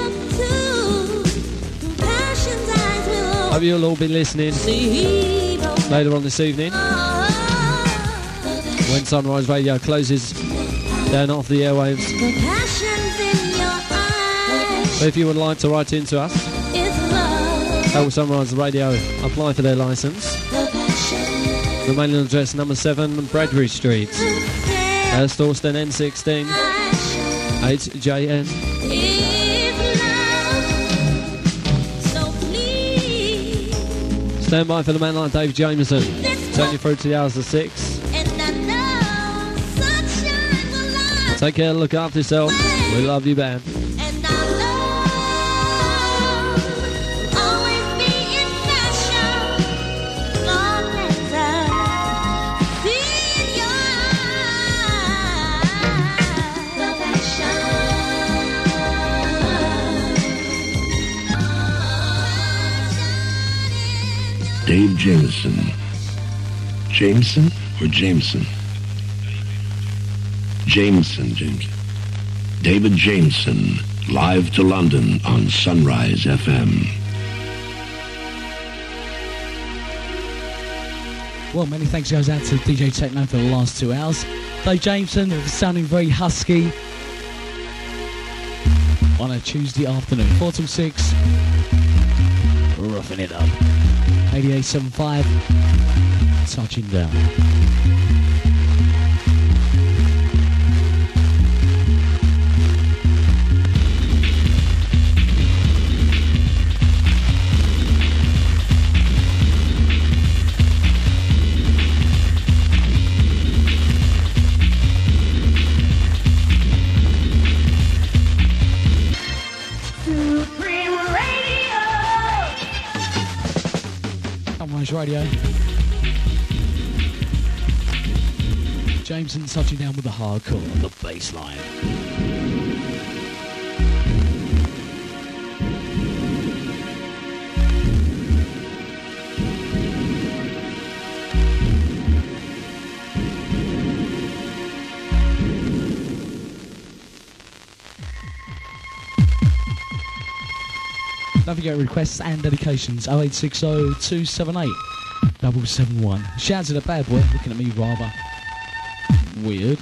Hope you'll all be listening later on this evening when Sunrise Radio closes down off the airwaves. So if you would like to write into us, help Sunrise Radio apply for their license. The mailing address number 7 Bradbury Street, Hurstallston N16 8JN. Stand by for the man like Dave Jameson. Take you through to the hours of 6. Take care, look after yourself. We love you, band. Dave Jameson. Jameson or Jameson? Jameson, Jameson. David Jameson, live to London on Sunrise FM. Well, many thanks goes out to DJ Techno for the last two hours. Dave Jameson sounding very husky on a Tuesday afternoon, 4 till 6. Roughing it up. 8875, touching down. Radio. Jameson touching down with the hardcore, the bass line. Don't requests and dedications 0860 278 771. Shout to the bad boy looking at me rather weird.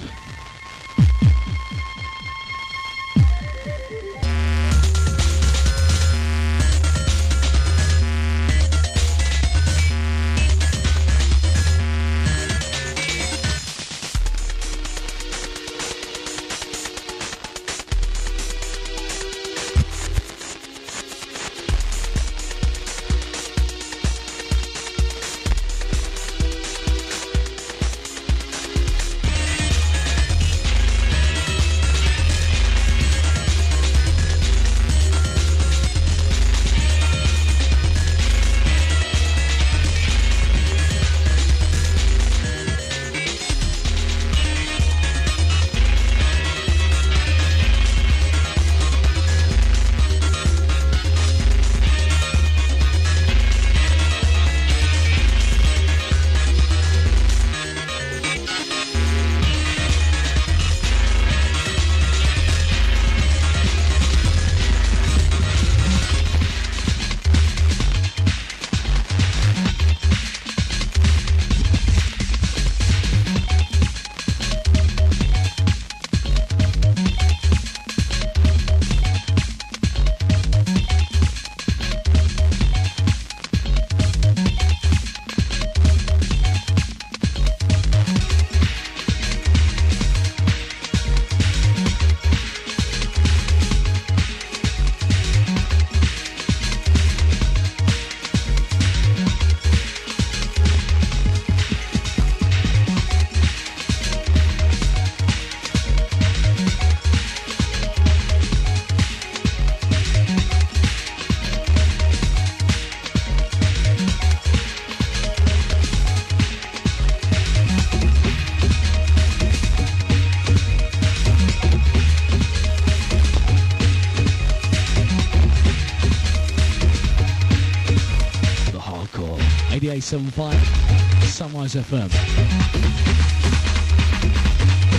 8875 Sunrise FM.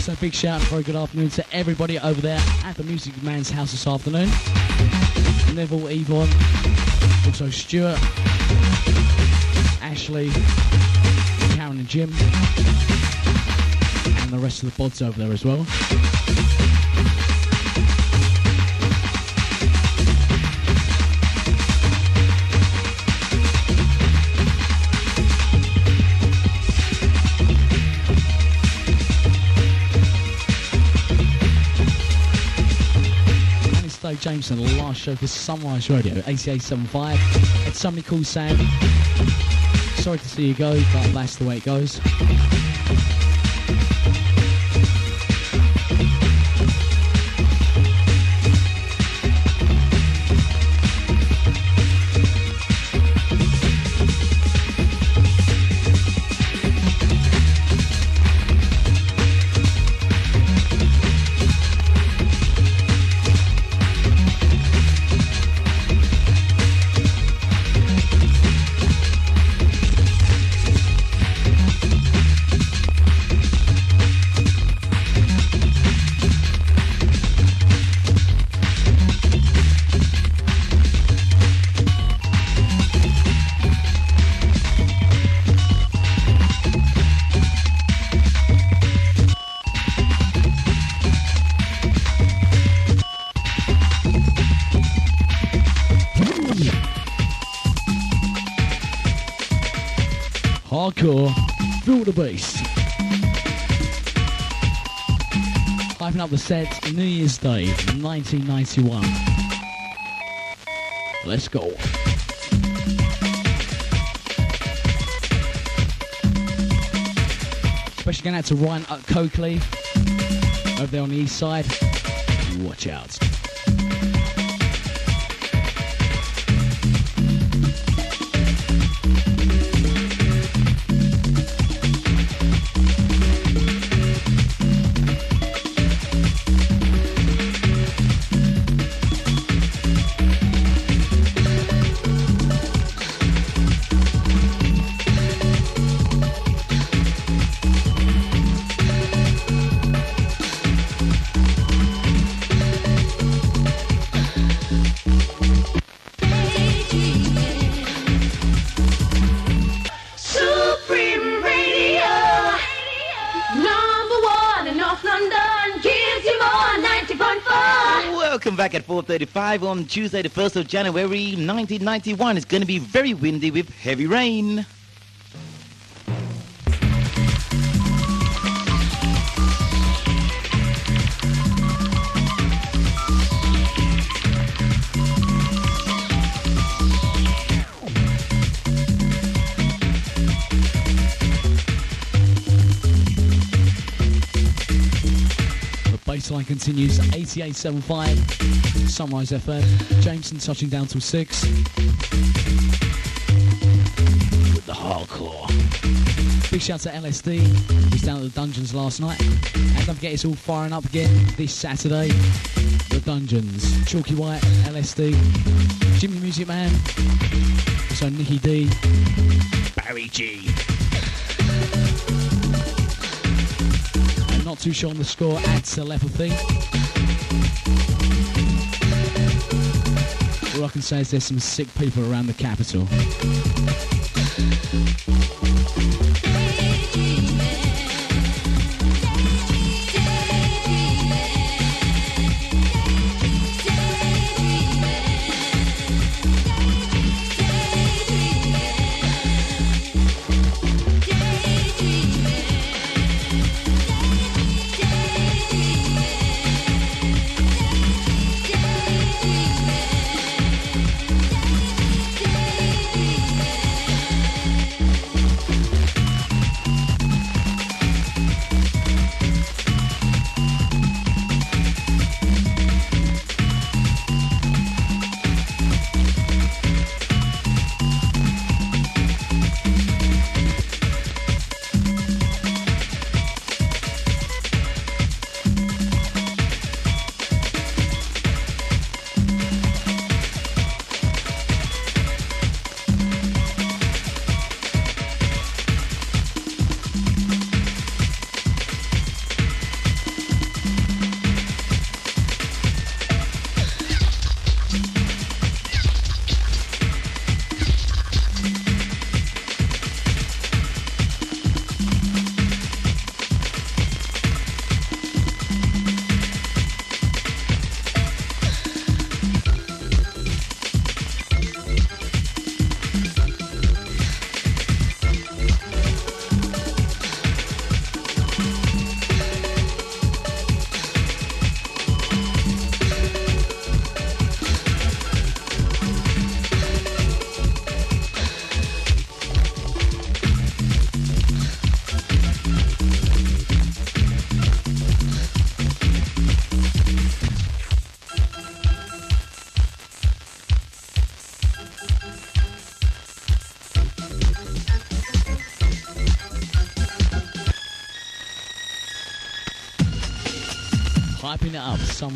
So big shout out, very good afternoon to everybody over there at the Music Man's house this afternoon. Neville, Yvonne, also Stuart, Ashley, Karen and Jim, and the rest of the bods over there as well. Dave Jameson, the last show for Sunrise Radio, 8875. It's somebody called Sam. Sorry to see you go, but that's the way it goes. The. Hyping up the set, New Year's Day, 1991. Let's go. Especially going out to Ryan Coakley, over there on the east side. Watch out. 4.35 on Tuesday, the 1st of January 1991. It's going to be very windy with heavy rain. Baseline continues 8875 Sunrise FM. Jameson touching down till 6. With the hardcore. Big shout out to LSD, who's down at the dungeons last night. And don't forget it's all firing up again this Saturday. The dungeons. Chalky White, LSD, Jimmy Music Man, also Nicky D, Barry G. not too sure on the score adds telepathy. All I can say is there's some sick people around the capital.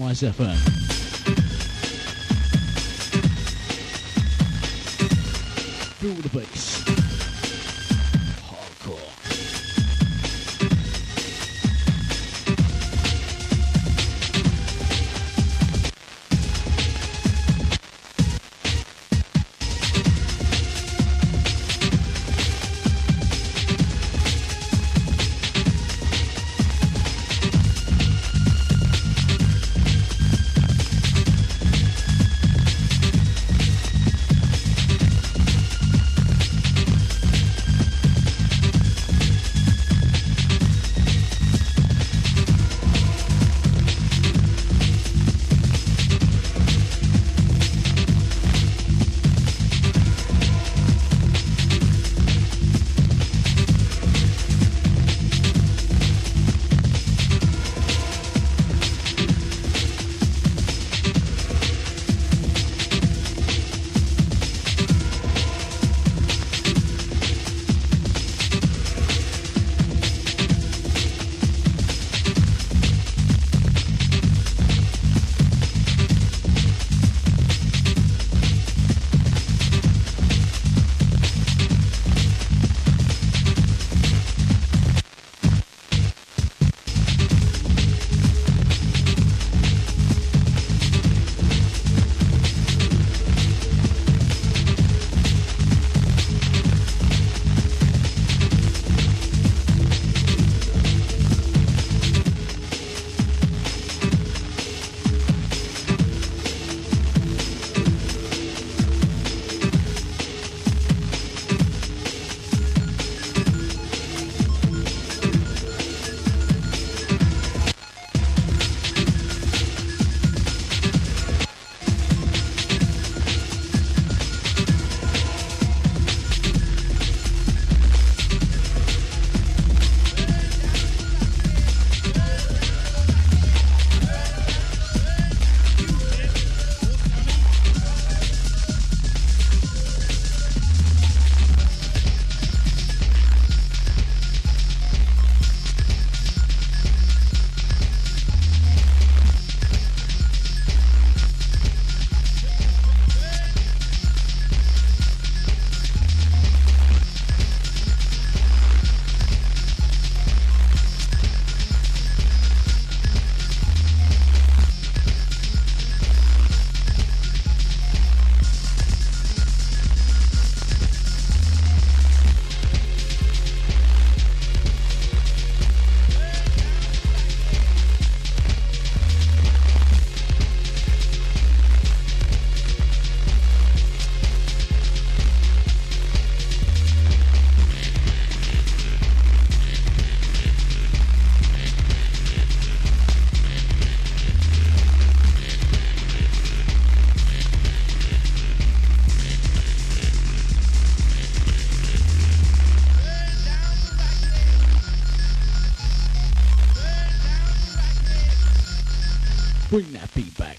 Up, Sunrise Bring that beat back.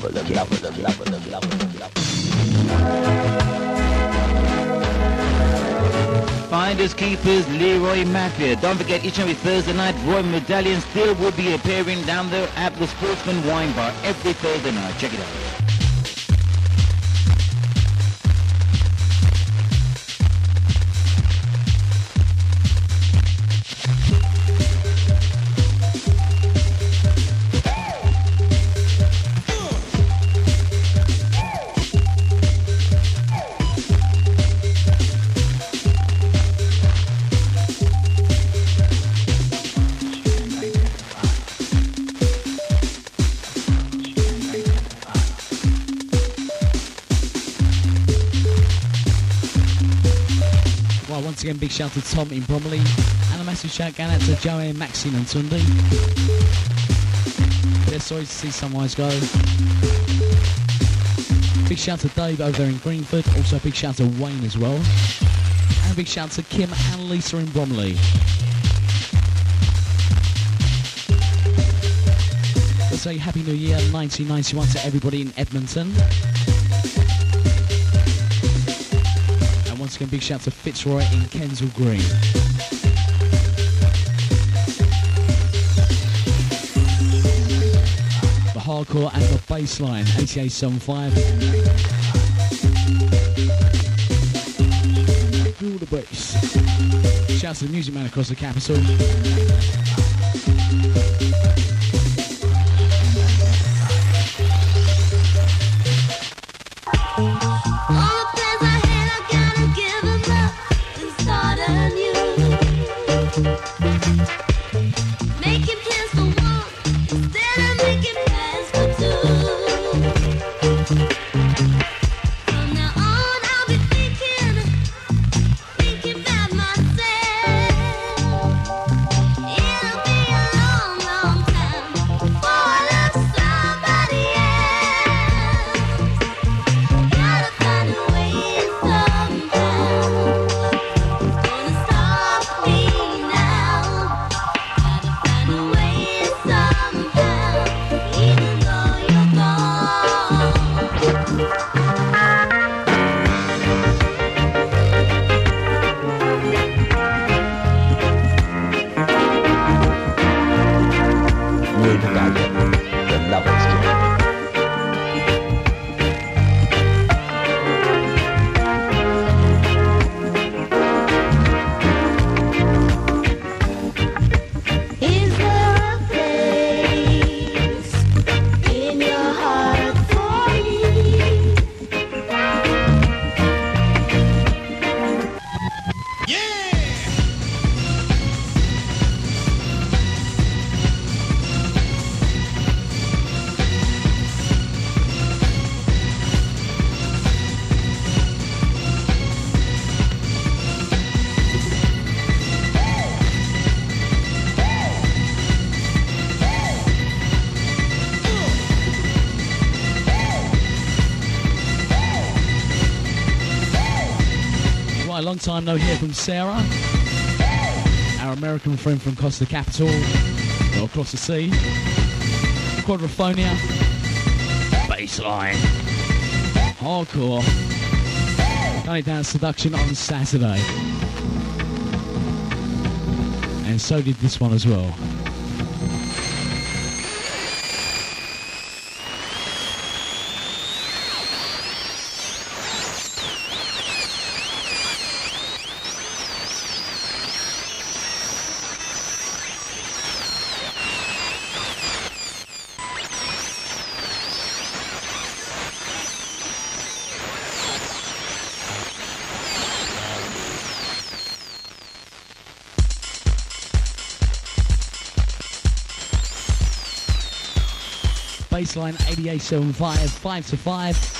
The lover, the lover, the. Finders Keepers, Leroy Mafia. Don't forget each and every Thursday night, Roy Medallion still will be appearing down there at the Sportsman Wine Bar every Thursday night. Check it out. Again, big shout to Tom in Bromley. And a massive shout going out to Joanne, Maxine and Tundi. They're sorry to see Sunrise go. Big shout to Dave over there in Greenford. Also a big shout to Wayne as well. And a big shout to Kim and Lisa in Bromley. Let's say Happy New Year 1991 to everybody in Edmonton. Once again, big shout to Fitzroy in Kensal Green. The hardcore and the bassline, 8875. Feel the bass. To the music man across the capital. Time no hear from Sarah, our American friend from the capital, across the sea. Quadrophonia, bassline, hardcore, going down seduction on Saturday. And so did this one as well. Bassline 8875, 5 to 5.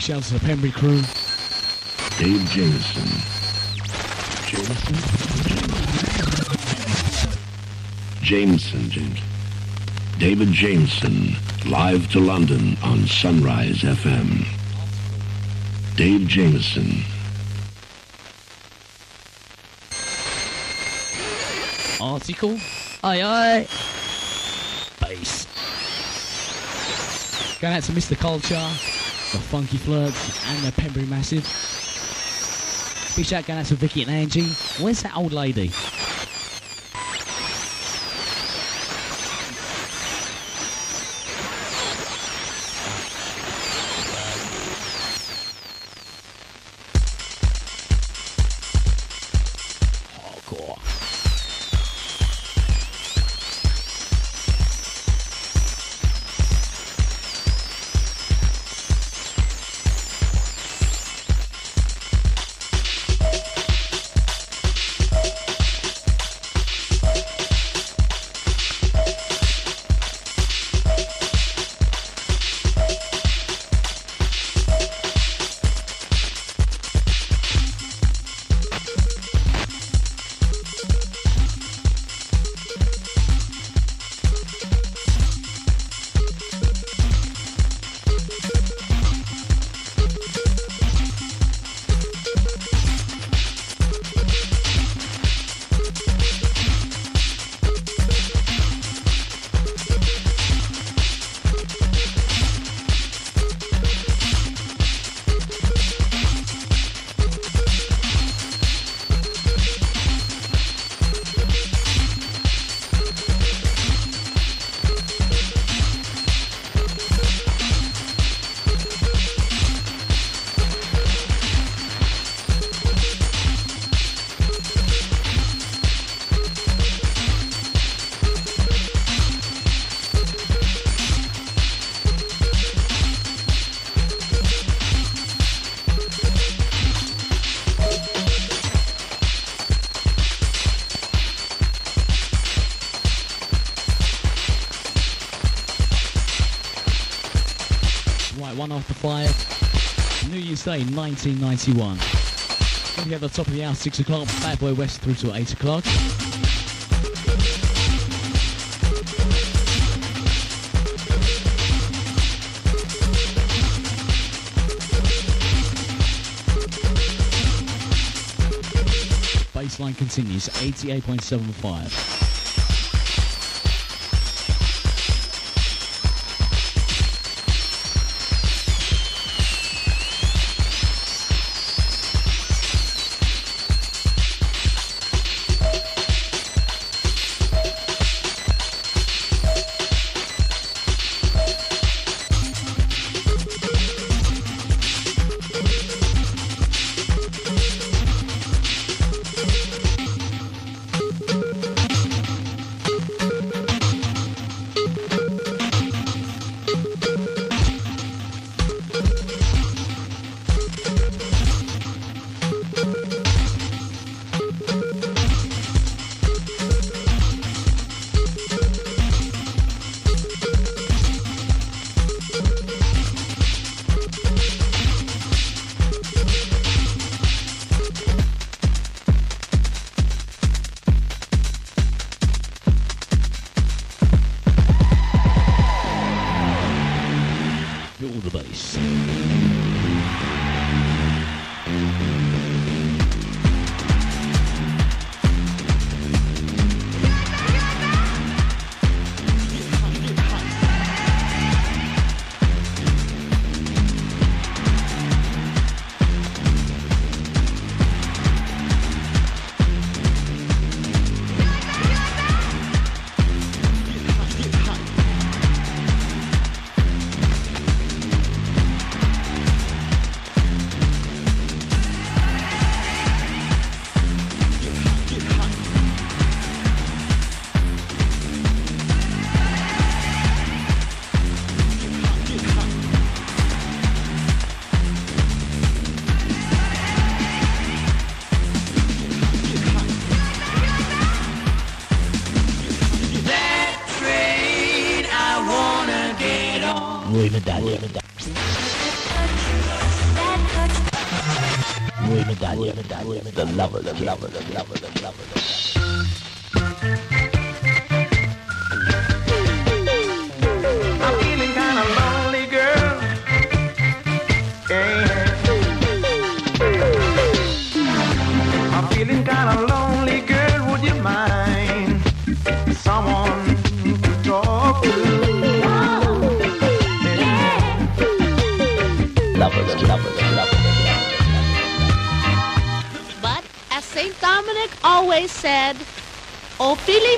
Big shout out to the Pembury crew. Dave Jameson. Jameson? Jameson, James. David Jameson, live to London on Sunrise FM. Dave Jameson. Article. Aye aye. Bass. Going out to Mr. Culture, the Funky Flirts, and the Pembury Massive. Big shout going out to Vicky and Angie. Where's that old lady? 1991. Gonna be at the top of the hour, six o'clock. Bad Boy West through to eight o'clock. Bassline continues, 88.75.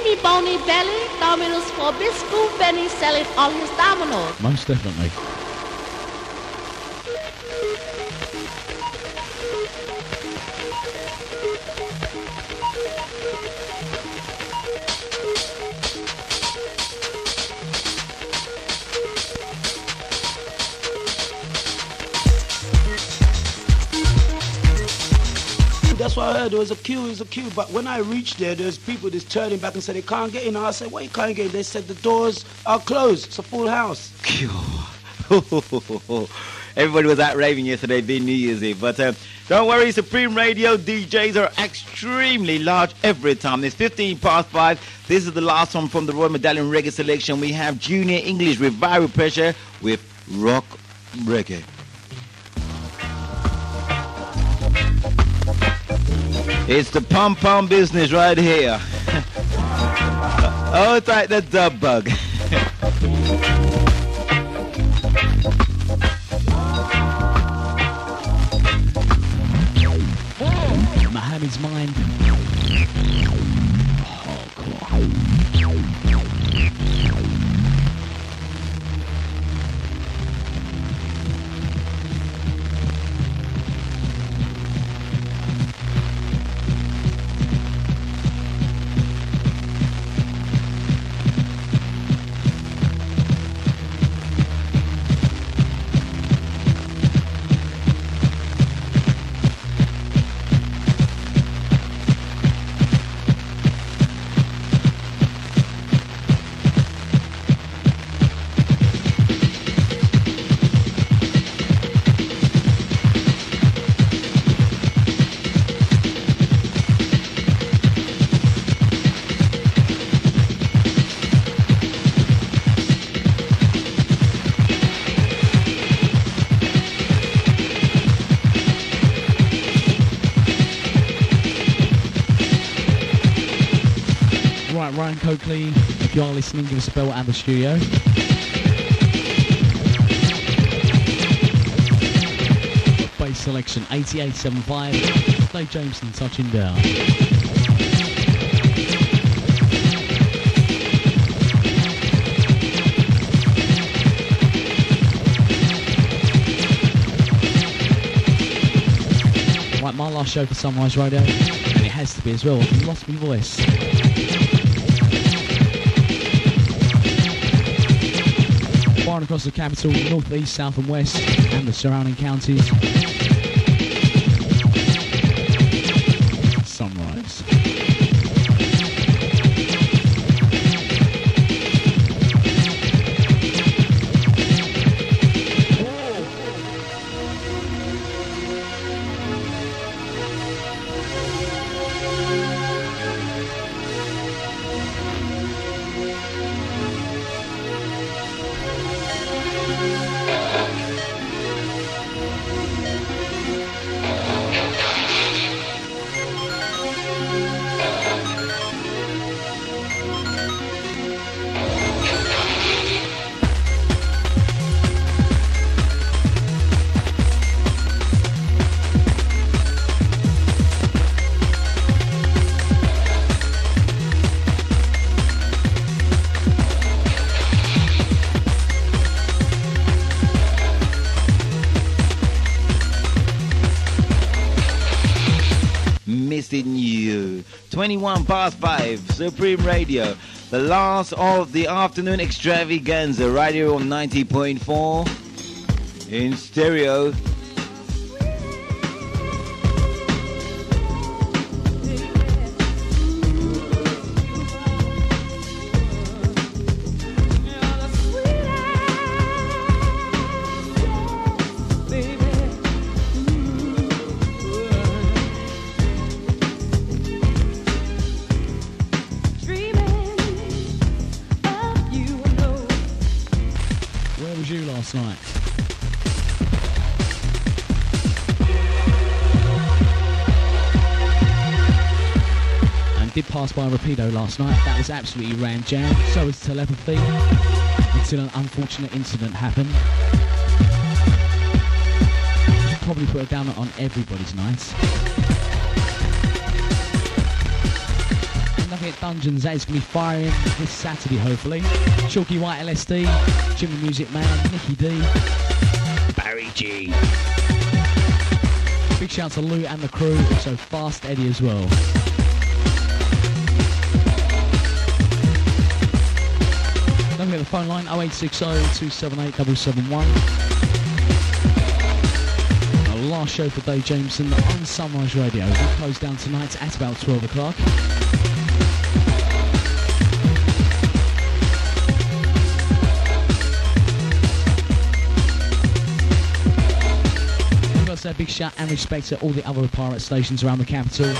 Me bony belly, Dominus for biscuit Benny selling all his dominoes. Most definitely. That's what I heard. There was a queue, there was a queue. But when I reached there, there's people just turning back and said they can't get in. I said, why you can't get in? They said the doors are closed. It's a full house. Everybody was out raving yesterday, being New Year's Eve. But uh, don't worry, Supreme Radio DJs are extremely large every time. It's 15 past 5. This is the last one from the Roy Medallion Reggae Selection. We have Junior English Revival Pressure with Rock Reggae. It's the pom pom business right here. oh, it's like the dub bug. Mohammed's mind. Listening, give us a bell at the studio. Bass selection 8875. Dave Jameson touching down. Right, my last show for Sunrise Radio, and it has to be as well. Lost my voice. Across the capital, north, east, south, and west, and the surrounding counties. 21 past 5, Supreme Radio. The last of the afternoon extravaganza, here on 90.4 in stereo. Pass by Rapido last night. That was absolutely ran jam. So was telepathy. Until an unfortunate incident happened. Should probably put a down on everybody's nights. And Nothing at Dungeons, that is going to be firing this Saturday, hopefully. Chalky White LSD, Jimmy Music Man, Nicky D, Barry G. Big shout out to Lou and the crew, also Fast Eddie as well. Phone line 0860 278 771. Our last show for Dave Jameson on Sunrise Radio. We close down tonight at about 12 o'clock. We've got to a big shout and respect to all the other pirate stations around the capital.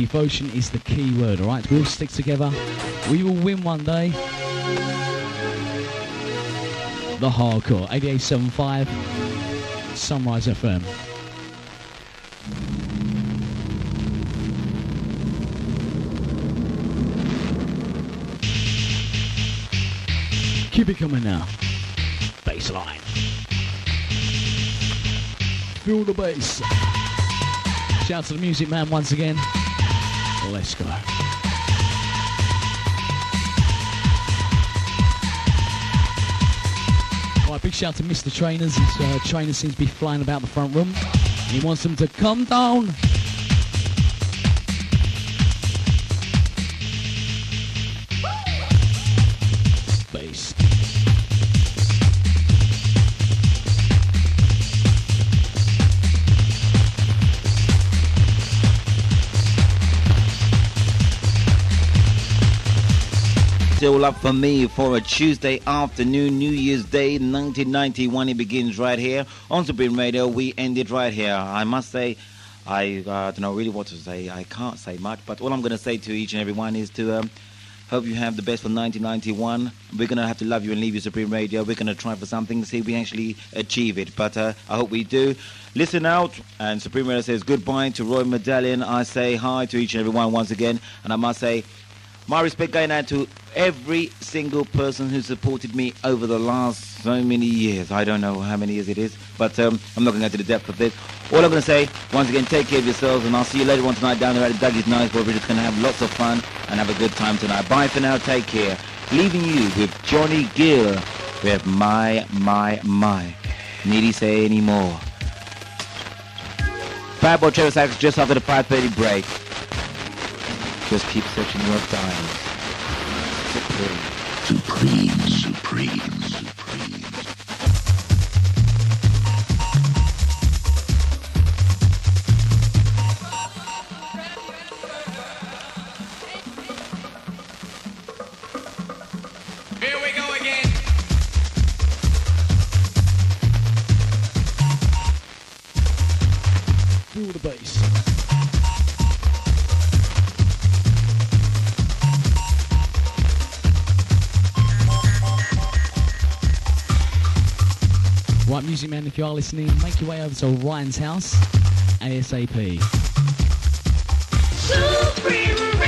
Devotion is the key word, alright? We'll stick together. We will win one day. The Hardcore, 8875, Sunrise FM. Keep it coming now. Bassline. Feel the bass. Shout out to the music man once again. Let's go. Right, big shout to Mr. Trainers. His uh, trainer seems to be flying about the front room. He wants them to come down. Still up for me for a Tuesday afternoon, New Year's Day, 1991. It begins right here on Supreme Radio. We end it right here. I must say, I uh, don't know really what to say. I can't say much, but all I'm going to say to each and every one is to um, hope you have the best for 1991. We're going to have to love you and leave you, Supreme Radio. We're going to try for something, to see if we actually achieve it. But uh, I hope we do. Listen out, and Supreme Radio says goodbye to Roy Medallion. I say hi to each and every one once again, and I must say, my respect going out to every single person who supported me over the last so many years. I don't know how many years it is, but um, I'm not going to go to the depth of this. All I'm going to say, once again, take care of yourselves, and I'll see you later on tonight down there at Dougie's Nice, where we're just going to have lots of fun and have a good time tonight. Bye for now, take care. Leaving you with Johnny Gill with My, My, My. Need he say any more? Bad Boy Trevor Sachs just after the 5.30 break. Just keep searching your dials. Supreme. Supreme, supreme, supreme. Here we go again. Feel the bass. Music Man, if you are listening, make your way over to Ryan's house ASAP. Supreme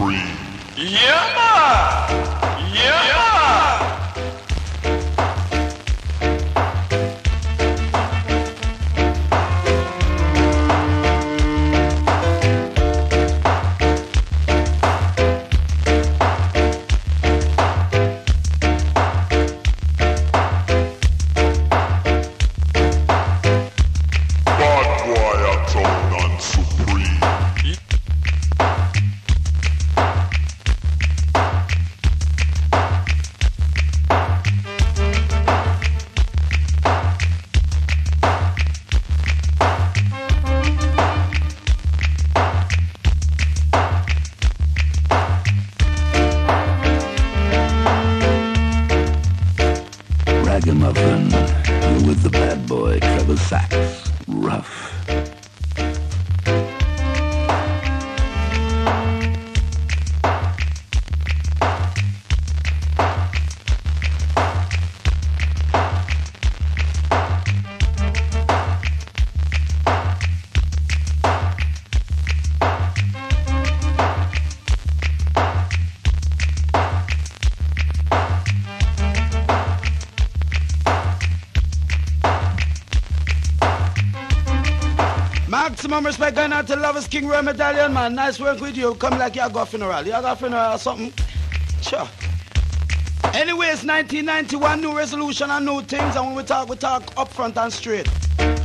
and supreme. Yeah, man. Yeah, Maximum respect going out to Lovers King Roy Medallion, man. Nice work with you. Come like you got funeral. You got funeral or something? Sure. Anyways, 1991, new resolution and new things. And when we talk, we talk upfront and straight.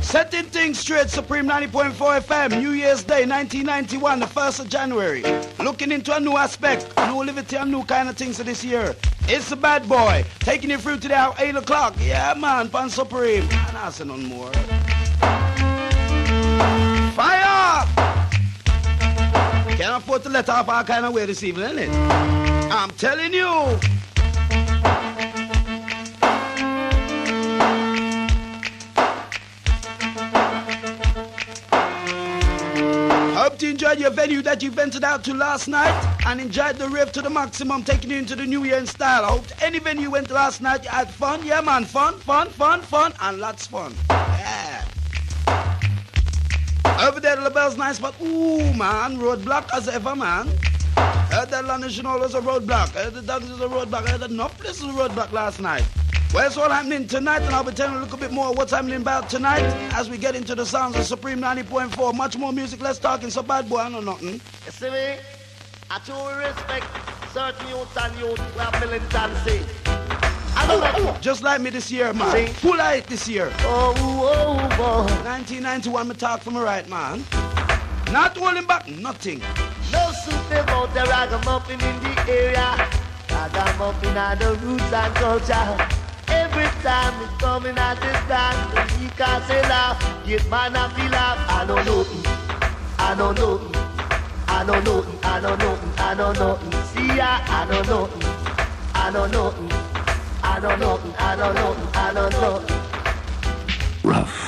Setting things straight, Supreme 90.4 FM, New Year's Day, 1991, the 1st of January. Looking into a new aspect, new liberty and new kind of things for this year. It's the bad boy, taking you through today hour 8 o'clock. Yeah, man, Pan Supreme. And I say no more. Can't to let off kind of way this evening, innit? I'm telling you. Hope you enjoyed your venue that you ventured out to last night and enjoyed the rave to the maximum, taking you into the new year in style. I hope any venue you went last night you had fun. Yeah, man, fun, fun, fun, fun, and lots fun. Over there, the bell's nice, but ooh, man, roadblock as ever, man. Uh, Heard that London was a roadblock. Heard the Douglas a roadblock. Uh, Heard that enough places was a roadblock last night. Well, all happening tonight, and I'll be telling you a little bit more what's happening about tonight as we get into the sounds of Supreme 90.4. Much more music, less talking, so bad boy, I know nothing. You see me? I truly respect certain youth and youth who have militancy. I don't know. Just like me this year, man. See? Full light this year. Oh, oh, boy. 1991, me talk for me right, man. Not holding back nothing. No soup about the ragamuffin in the area. Ragamuffin are the roots and culture. Every time it's coming at this time, the week I say laugh, get man a feel laugh. I know nothing, I know nothing, I know nothing, I know nothing, I know nothing. See ya, I know nothing, I know I know I know nothing, I know. Rough.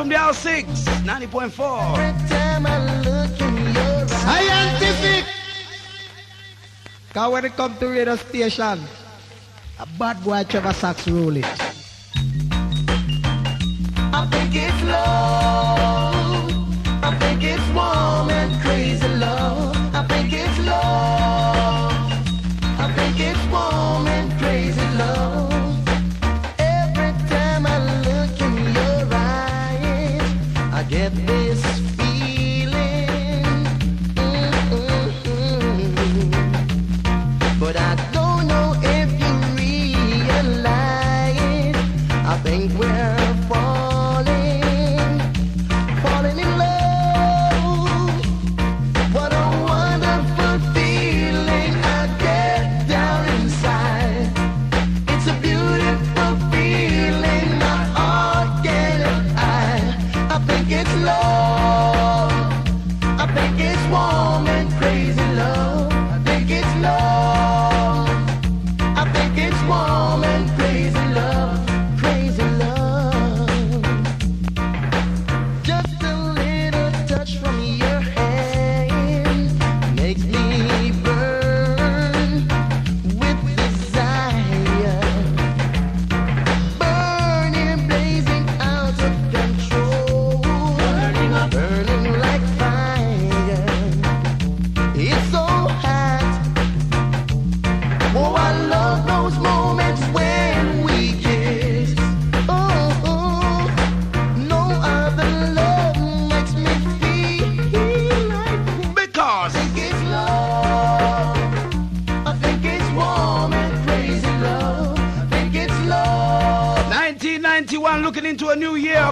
From the R6. 90.4. I look in your eyes. Scientific! Cause when it come to radio station, a bad boy Trevor Sachs rule it. I think it's love.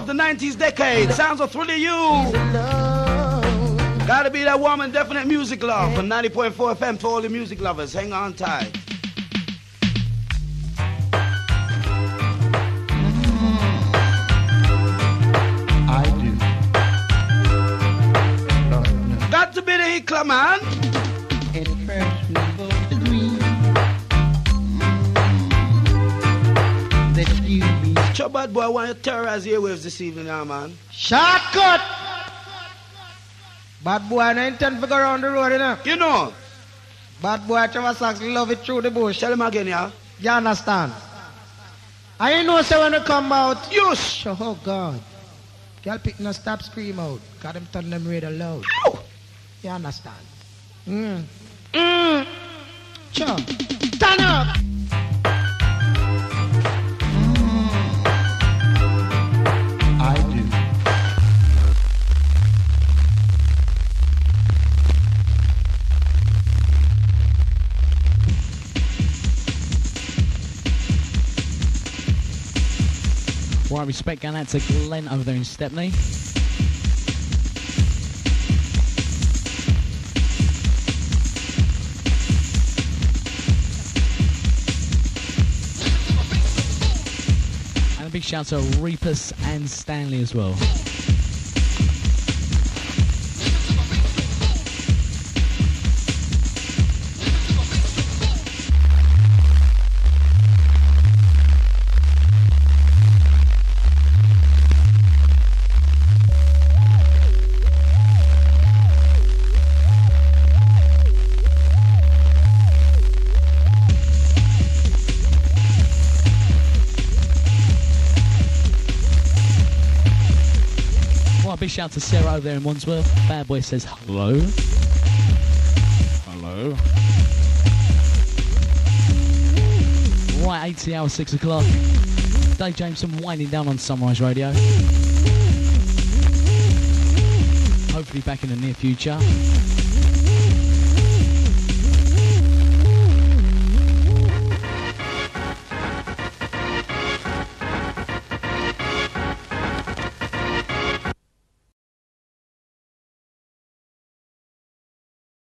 The 90s decade. Sounds of thrill you. Gotta be that warm and definite music love from 90.4 FM for all the music lovers. Hang on tight. Mm. I do. Got to be the man. Sure, boy, I want to terrorize the airwaves this evening now, man. shortcut. Bad boy, no intend to go around the road, you know. You know. Bad boy, Trevor Sachs love it through the bush. Tell him again, yeah. You understand? I know say when they come out. You Oh God. Girl pick no stop scream out. Got them turn them radio loud. You understand? Mm. Mm. Sure. Turn up. Right, respect going out to Glenn over there in Stepney. And a big shout out to Reapus and Stanley as well. Big shout to Sarah over there in Wandsworth. Bad Boy says hello. Hello. Right, 80 hours, 6 o'clock. Dave Johnson winding down on Sunrise Radio. Hopefully back in the near future.